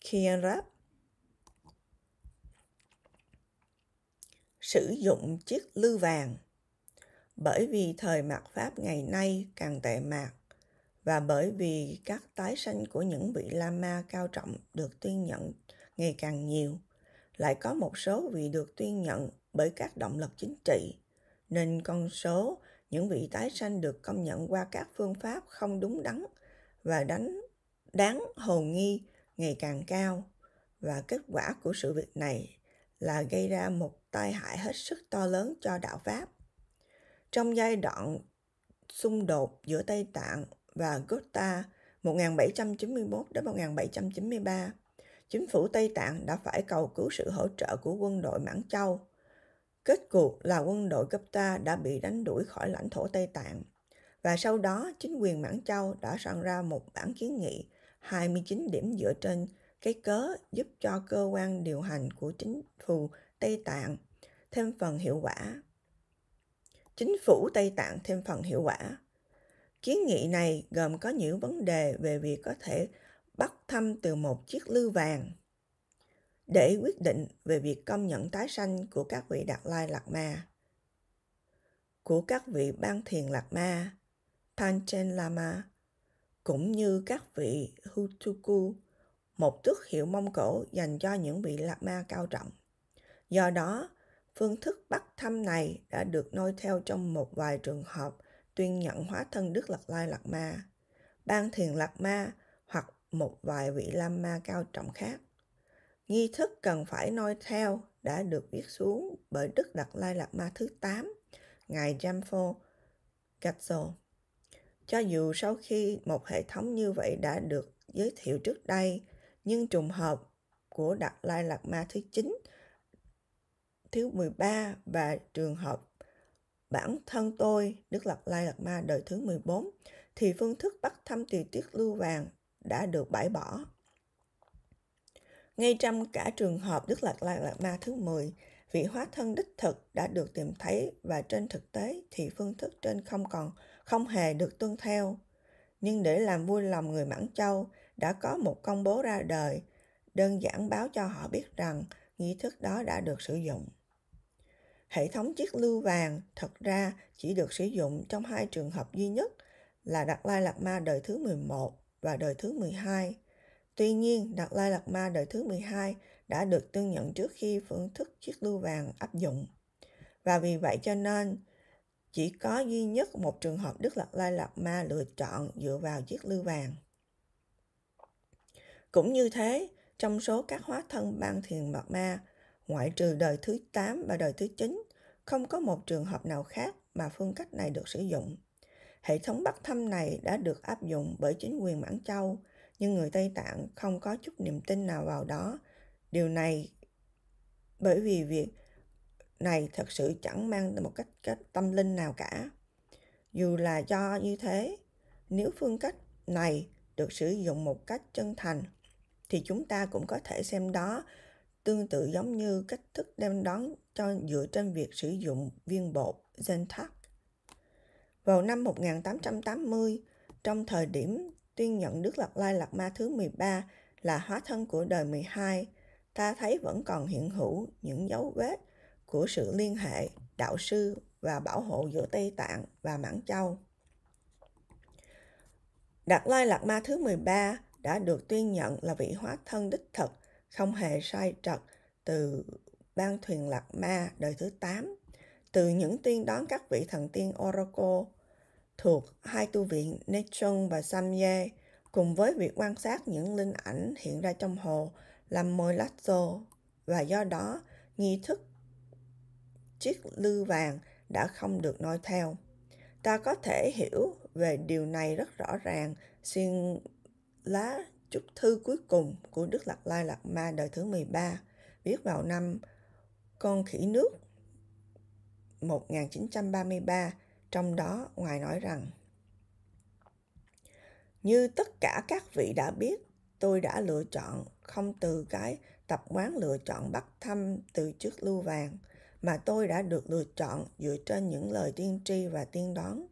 Kienrap. Sử dụng chiếc lư vàng bởi vì thời mạt Pháp ngày nay càng tệ mạt và bởi vì các tái sanh của những vị Lama cao trọng được tuyên nhận ngày càng nhiều, lại có một số vị được tuyên nhận bởi các động lực chính trị, nên con số những vị tái sanh được công nhận qua các phương pháp không đúng đắn và đánh đáng hồ nghi ngày càng cao và kết quả của sự việc này là gây ra một tai hại hết sức to lớn cho đạo pháp. Trong giai đoạn xung đột giữa Tây Tạng và Gupta 1791 đến 1793, chính phủ Tây Tạng đã phải cầu cứu sự hỗ trợ của quân đội Mãn Châu. Kết cuộc là quân đội Gupta đã bị đánh đuổi khỏi lãnh thổ Tây Tạng. Và sau đó, chính quyền Mãn Châu đã soạn ra một bản kiến nghị 29 điểm dựa trên cái cớ giúp cho cơ quan điều hành của chính phủ Tây Tạng thêm phần hiệu quả. Chính phủ Tây Tạng thêm phần hiệu quả. Kiến nghị này gồm có những vấn đề về việc có thể bắt thăm từ một chiếc lư vàng để quyết định về việc công nhận tái sanh của các vị Đạt Lai Lạt Ma, của các vị Ban Thiền Lạt Ma, Panchen Lama, cũng như các vị Hutuku, một tước hiệu Mông Cổ dành cho những vị Lạt Ma cao trọng. Do đó, phương thức bắt thăm này đã được noi theo trong một vài trường hợp tuyên nhận hóa thân Đức Lạt Lai Lạt Ma, Ban Thiền Lạt Ma hoặc một vài vị Lama cao trọng khác. Nghi thức cần phải noi theo đã được viết xuống bởi Đức lạc Lai Lạt Ma thứ 8, Ngài Jampho Gatso. Cho dù sau khi một hệ thống như vậy đã được giới thiệu trước đây, nhưng trùng hợp của Đạt Lai Lạt Ma thứ 9, thứ 13 và trường hợp bản thân tôi, Đức Lạt Lai Lạt Ma đời thứ 14, thì phương thức bắt thăm tùy tiết lưu vàng đã được bãi bỏ. Ngay trong cả trường hợp Đức Lạt Lai Lạt Ma thứ 10, vị hóa thân đích thực đã được tìm thấy và trên thực tế thì phương thức trên không còn không hề được tuân theo. Nhưng để làm vui lòng người Mãn Châu đã có một công bố ra đời, đơn giản báo cho họ biết rằng nghi thức đó đã được sử dụng. Hệ thống chiếc lưu vàng thật ra chỉ được sử dụng trong hai trường hợp duy nhất là Đạt Lai Lạt Ma đời thứ 11 và đời thứ 12. Tuy nhiên, Đạt Lai Lạt Ma đời thứ 12 đã được tương nhận trước khi phương thức chiếc lưu vàng áp dụng. Và vì vậy cho nên, chỉ có duy nhất một trường hợp Đức Lạt Lai Lạt Ma lựa chọn dựa vào chiếc lưu vàng. Cũng như thế, trong số các hóa thân ban thiền mật ma, ngoại trừ đời thứ 8 và đời thứ 9, không có một trường hợp nào khác mà phương cách này được sử dụng. Hệ thống bắt thăm này đã được áp dụng bởi chính quyền Mãn Châu, nhưng người Tây Tạng không có chút niềm tin nào vào đó. Điều này bởi vì việc này thật sự chẳng mang một cách, cách tâm linh nào cả. Dù là do như thế, nếu phương cách này được sử dụng một cách chân thành, thì chúng ta cũng có thể xem đó tương tự giống như cách thức đem đón cho dựa trên việc sử dụng viên bột Zentak. Vào năm 1880, trong thời điểm tuyên nhận Đức Lạt Lai Lạt Ma thứ 13 là hóa thân của đời 12, ta thấy vẫn còn hiện hữu những dấu vết của sự liên hệ đạo sư và bảo hộ giữa Tây Tạng và Mãn Châu. Đạt Lai Lạt Ma thứ 13 đã được tuyên nhận là vị hóa thân đích thực, không hề sai trật từ ban thuyền Lạc Ma đời thứ 8. Từ những tiên đoán các vị thần tiên Oracle thuộc hai tu viện Nechon và Samye cùng với việc quan sát những linh ảnh hiện ra trong hồ làm môi Lasso và do đó nghi thức chiếc lư vàng đã không được noi theo. Ta có thể hiểu về điều này rất rõ ràng xuyên lá chúc thư cuối cùng của Đức Lạt Lai Lạt Ma đời thứ 13 viết vào năm Con khỉ nước 1933 trong đó Ngài nói rằng Như tất cả các vị đã biết, tôi đã lựa chọn không từ cái tập quán lựa chọn bắt thăm từ trước lưu vàng, mà tôi đã được lựa chọn dựa trên những lời tiên tri và tiên đoán.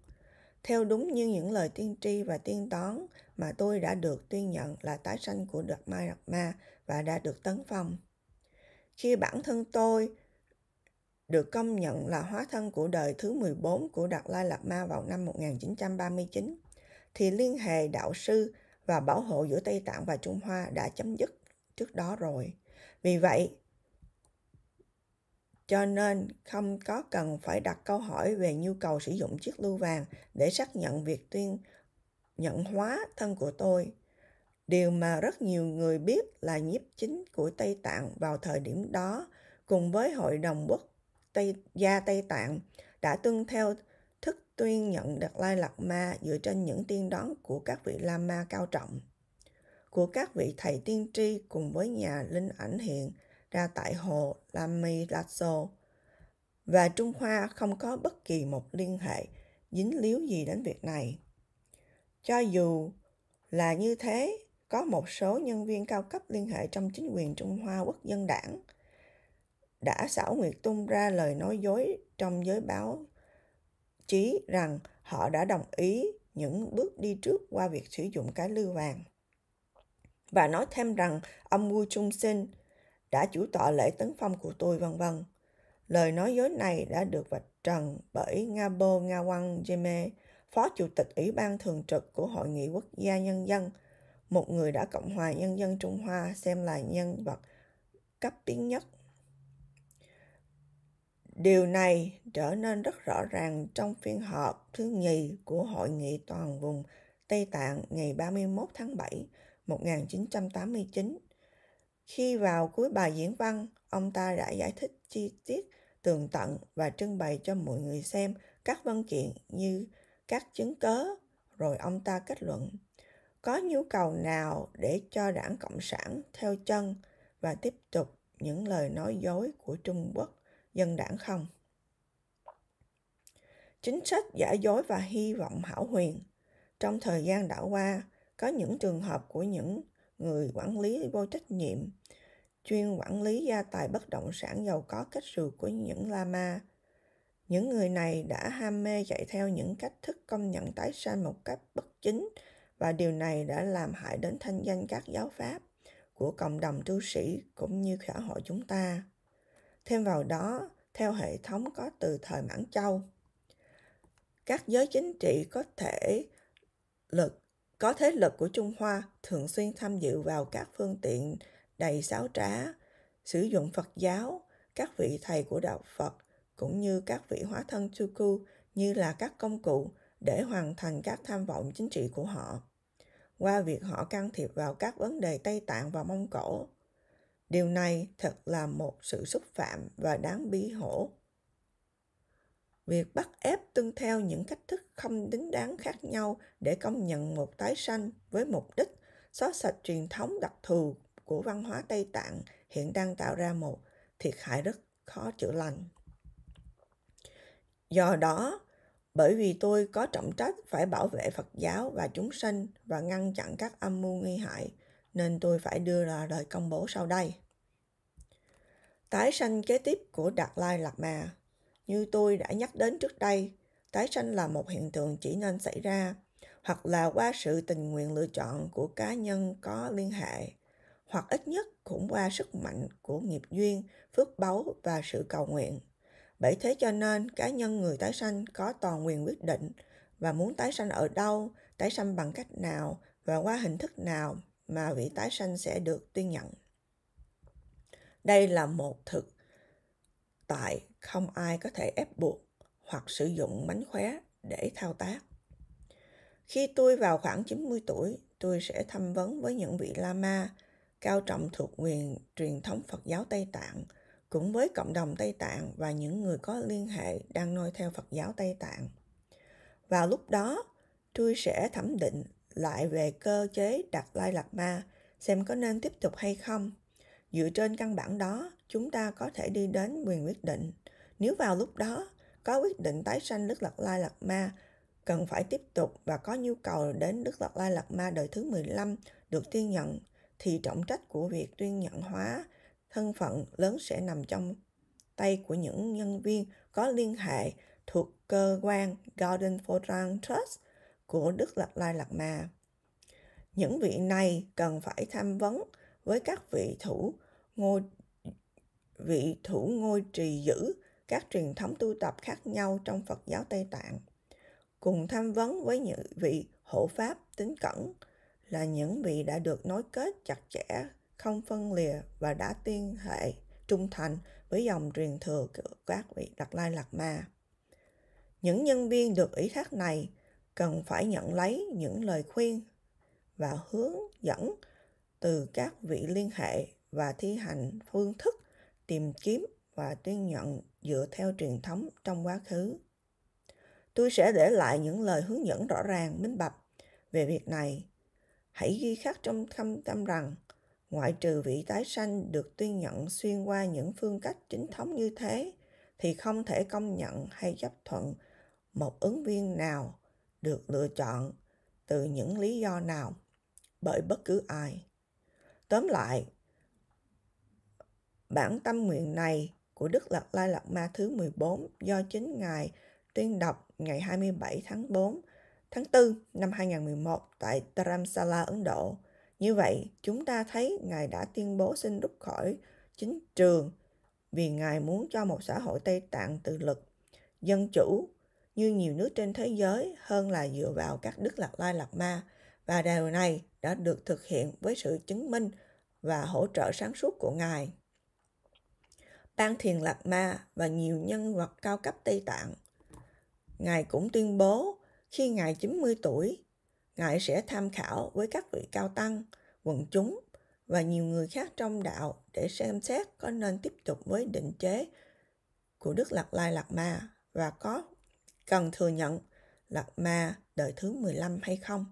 Theo đúng như những lời tiên tri và tiên đoán mà tôi đã được tuyên nhận là tái sanh của Đạt Mai Đạt Ma và đã được tấn phong. Khi bản thân tôi được công nhận là hóa thân của đời thứ 14 của Đạt Lai Lạt Ma vào năm 1939, thì liên hệ đạo sư và bảo hộ giữa Tây Tạng và Trung Hoa đã chấm dứt trước đó rồi. Vì vậy, cho nên không có cần phải đặt câu hỏi về nhu cầu sử dụng chiếc lưu vàng để xác nhận việc tuyên nhận hóa thân của tôi. Điều mà rất nhiều người biết là nhiếp chính của Tây Tạng vào thời điểm đó cùng với Hội đồng quốc Tây, gia Tây Tạng đã tuân theo thức tuyên nhận Đạt Lai Lạt Ma dựa trên những tiên đoán của các vị Lama cao trọng, của các vị thầy tiên tri cùng với nhà linh ảnh hiện ra tại hồ Lami Lasso. Và Trung Hoa không có bất kỳ một liên hệ dính líu gì đến việc này. Cho dù là như thế, có một số nhân viên cao cấp liên hệ trong chính quyền Trung Hoa Quốc dân đảng đã xảo nguyệt tung ra lời nói dối trong giới báo chí rằng họ đã đồng ý những bước đi trước qua việc sử dụng cái lư vàng. Và nói thêm rằng ông Wu Trung Sinh đã chủ tọa lễ tấn phong của tôi vân vân. Lời nói dối này đã được vạch trần bởi Ngabo Ngawang Jeme, Phó Chủ tịch Ủy ban Thường trực của Hội nghị Quốc gia Nhân dân, một người đã Cộng hòa Nhân dân Trung Hoa xem là nhân vật cấp tiến nhất Điều này trở nên rất rõ ràng trong phiên họp thứ nhì của Hội nghị toàn vùng Tây Tạng ngày 31 tháng 7 1989. Khi vào cuối bài diễn văn, ông ta đã giải thích chi tiết tường tận và trưng bày cho mọi người xem các văn kiện như các chứng cớ, rồi ông ta kết luận có nhu cầu nào để cho đảng Cộng sản theo chân và tiếp tục những lời nói dối của Trung Quốc dân đảng không. Chính sách giả dối và hy vọng hảo huyền. Trong thời gian đã qua, có những trường hợp của những người quản lý vô trách nhiệm, chuyên quản lý gia tài bất động sản giàu có cách rượu của những lama. Những người này đã ham mê chạy theo những cách thức công nhận tái sanh một cách bất chính và điều này đã làm hại đến thanh danh các giáo pháp của cộng đồng tu sĩ cũng như xã hội chúng ta. Thêm vào đó, theo hệ thống có từ thời Mãn Châu, các giới chính trị có thể lực có thế lực của Trung Hoa thường xuyên tham dự vào các phương tiện đầy xáo trá, sử dụng Phật giáo, các vị thầy của đạo Phật cũng như các vị hóa thân Chuku như là các công cụ để hoàn thành các tham vọng chính trị của họ qua việc họ can thiệp vào các vấn đề Tây Tạng và Mông Cổ, Điều này thật là một sự xúc phạm và đáng bí hổ. Việc bắt ép tuân theo những cách thức không đính đáng khác nhau để công nhận một tái sanh với mục đích xóa sạch truyền thống đặc thù của văn hóa Tây Tạng hiện đang tạo ra một thiệt hại rất khó chữa lành. Do đó, bởi vì tôi có trọng trách phải bảo vệ Phật giáo và chúng sinh và ngăn chặn các âm mưu nguy hại, nên tôi phải đưa ra lời công bố sau đây. Tái sanh kế tiếp của Đạt Lai Lạt mà Như tôi đã nhắc đến trước đây, tái sanh là một hiện tượng chỉ nên xảy ra hoặc là qua sự tình nguyện lựa chọn của cá nhân có liên hệ, hoặc ít nhất cũng qua sức mạnh của nghiệp duyên, phước báu và sự cầu nguyện. Bởi thế cho nên cá nhân người tái sanh có toàn quyền quyết định và muốn tái sanh ở đâu, tái sanh bằng cách nào và qua hình thức nào mà vị tái sanh sẽ được tuyên nhận. Đây là một thực tại không ai có thể ép buộc hoặc sử dụng mánh khóe để thao tác. Khi tôi vào khoảng 90 tuổi, tôi sẽ thăm vấn với những vị Lama cao trọng thuộc quyền truyền thống Phật giáo Tây Tạng, cũng với cộng đồng Tây Tạng và những người có liên hệ đang noi theo Phật giáo Tây Tạng. Vào lúc đó, tôi sẽ thẩm định lại về cơ chế đặt lai lạc ma, xem có nên tiếp tục hay không. Dựa trên căn bản đó, chúng ta có thể đi đến quyền quyết định. Nếu vào lúc đó có quyết định tái sanh Đức Lạt Lai Lạt Ma cần phải tiếp tục và có nhu cầu đến Đức Lạt Lai Lạt Ma đời thứ 15 được tuyên nhận, thì trọng trách của việc tuyên nhận hóa thân phận lớn sẽ nằm trong tay của những nhân viên có liên hệ thuộc cơ quan Golden Fortran Trust của Đức Lạt Lai Lạt Ma. Những vị này cần phải tham vấn với các vị thủ ngôi vị thủ ngôi trì giữ các truyền thống tu tập khác nhau trong Phật giáo Tây Tạng cùng tham vấn với những vị hộ pháp tính cẩn là những vị đã được nối kết chặt chẽ, không phân lìa và đã tiên hệ trung thành với dòng truyền thừa của các vị Đạt Lai Lạt Ma. Những nhân viên được ủy thác này cần phải nhận lấy những lời khuyên và hướng dẫn từ các vị liên hệ và thi hành phương thức tìm kiếm và tuyên nhận dựa theo truyền thống trong quá khứ. Tôi sẽ để lại những lời hướng dẫn rõ ràng, minh bạch về việc này. Hãy ghi khắc trong thâm tâm rằng, ngoại trừ vị tái sanh được tuyên nhận xuyên qua những phương cách chính thống như thế, thì không thể công nhận hay chấp thuận một ứng viên nào được lựa chọn từ những lý do nào bởi bất cứ ai. Tóm lại, bản tâm nguyện này của Đức Lạt Lai Lạt Ma thứ 14 do chính Ngài tuyên đọc ngày 27 tháng 4 tháng 4 năm 2011 tại Dharamsala, Ấn Độ. Như vậy, chúng ta thấy Ngài đã tuyên bố xin rút khỏi chính trường vì Ngài muốn cho một xã hội Tây Tạng tự lực, dân chủ như nhiều nước trên thế giới hơn là dựa vào các đức lạc lai lạc ma và điều này đã được thực hiện với sự chứng minh và hỗ trợ sáng suốt của Ngài. Ban Thiền Lạc Ma và nhiều nhân vật cao cấp Tây Tạng Ngài cũng tuyên bố khi Ngài 90 tuổi, Ngài sẽ tham khảo với các vị cao tăng, quần chúng và nhiều người khác trong đạo để xem xét có nên tiếp tục với định chế của Đức Lạc Lai Lạc Ma và có cần thừa nhận Lạc Ma đời thứ 15 hay không.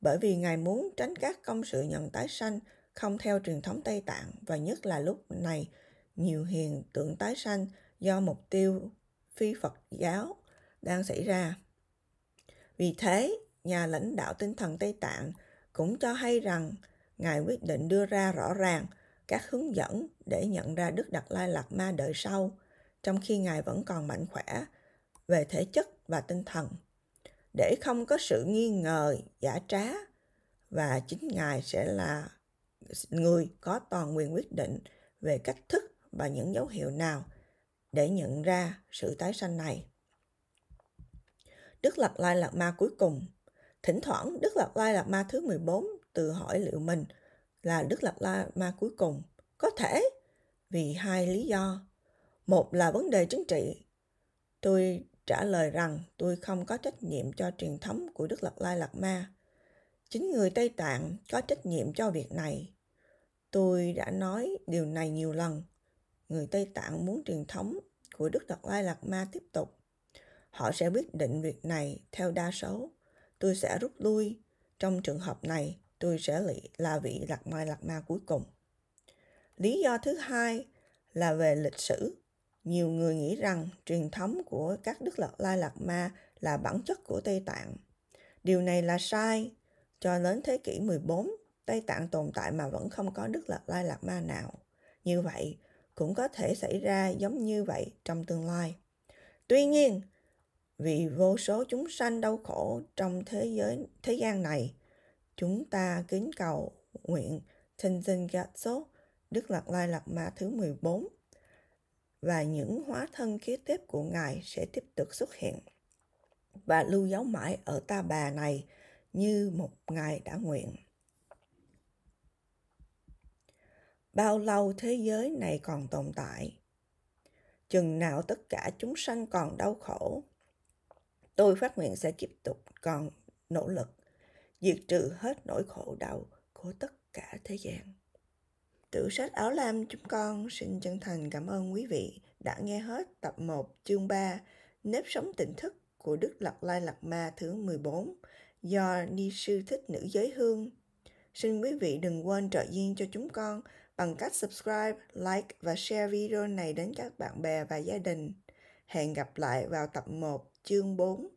Bởi vì Ngài muốn tránh các công sự nhận tái sanh không theo truyền thống Tây Tạng và nhất là lúc này nhiều hiện tượng tái sanh do mục tiêu phi Phật giáo đang xảy ra. Vì thế, nhà lãnh đạo tinh thần Tây Tạng cũng cho hay rằng Ngài quyết định đưa ra rõ ràng các hướng dẫn để nhận ra Đức Đạt Lai Lạt Ma đời sau, trong khi Ngài vẫn còn mạnh khỏe về thể chất và tinh thần, để không có sự nghi ngờ, giả trá, và chính Ngài sẽ là người có toàn quyền quyết định về cách thức và những dấu hiệu nào để nhận ra sự tái sanh này. Đức Lạt Lai Lạt Ma cuối cùng. Thỉnh thoảng Đức Lạt Lai Lạt Ma thứ 14 tự hỏi liệu mình là Đức Lạt Lai Ma cuối cùng. Có thể, vì hai lý do. Một là vấn đề chính trị. Tôi trả lời rằng tôi không có trách nhiệm cho truyền thống của Đức Lạt Lai Lạt Ma. Chính người Tây Tạng có trách nhiệm cho việc này. Tôi đã nói điều này nhiều lần. Người Tây Tạng muốn truyền thống của Đức lạt Lai Lạt Ma tiếp tục Họ sẽ quyết định việc này theo đa số. Tôi sẽ rút lui. Trong trường hợp này, tôi sẽ là vị lạc mai lạc ma cuối cùng. Lý do thứ hai là về lịch sử. Nhiều người nghĩ rằng truyền thống của các Đức Lạt Lai Lạt Ma là bản chất của Tây Tạng. Điều này là sai. Cho đến thế kỷ 14, Tây Tạng tồn tại mà vẫn không có Đức Lạt Lai Lạt Ma nào. Như vậy, cũng có thể xảy ra giống như vậy trong tương lai. Tuy nhiên, vì vô số chúng sanh đau khổ trong thế giới thế gian này, chúng ta kính cầu nguyện Thanh Tinh Gạt Số, Đức Lạt Lai Lạt Ma thứ 14 và những hóa thân kế tiếp của Ngài sẽ tiếp tục xuất hiện và lưu dấu mãi ở ta bà này như một Ngài đã nguyện. Bao lâu thế giới này còn tồn tại? Chừng nào tất cả chúng sanh còn đau khổ? Tôi phát nguyện sẽ tiếp tục còn nỗ lực diệt trừ hết nỗi khổ đau của tất cả thế gian. Tự sách áo lam chúng con xin chân thành cảm ơn quý vị đã nghe hết tập 1 chương 3 Nếp sống tỉnh thức của Đức Lạt Lai Lạt Ma thứ 14 do Ni Sư Thích Nữ Giới Hương. Xin quý vị đừng quên trợ duyên cho chúng con bằng cách subscribe, like và share video này đến các bạn bè và gia đình. Hẹn gặp lại vào tập 1 chương 4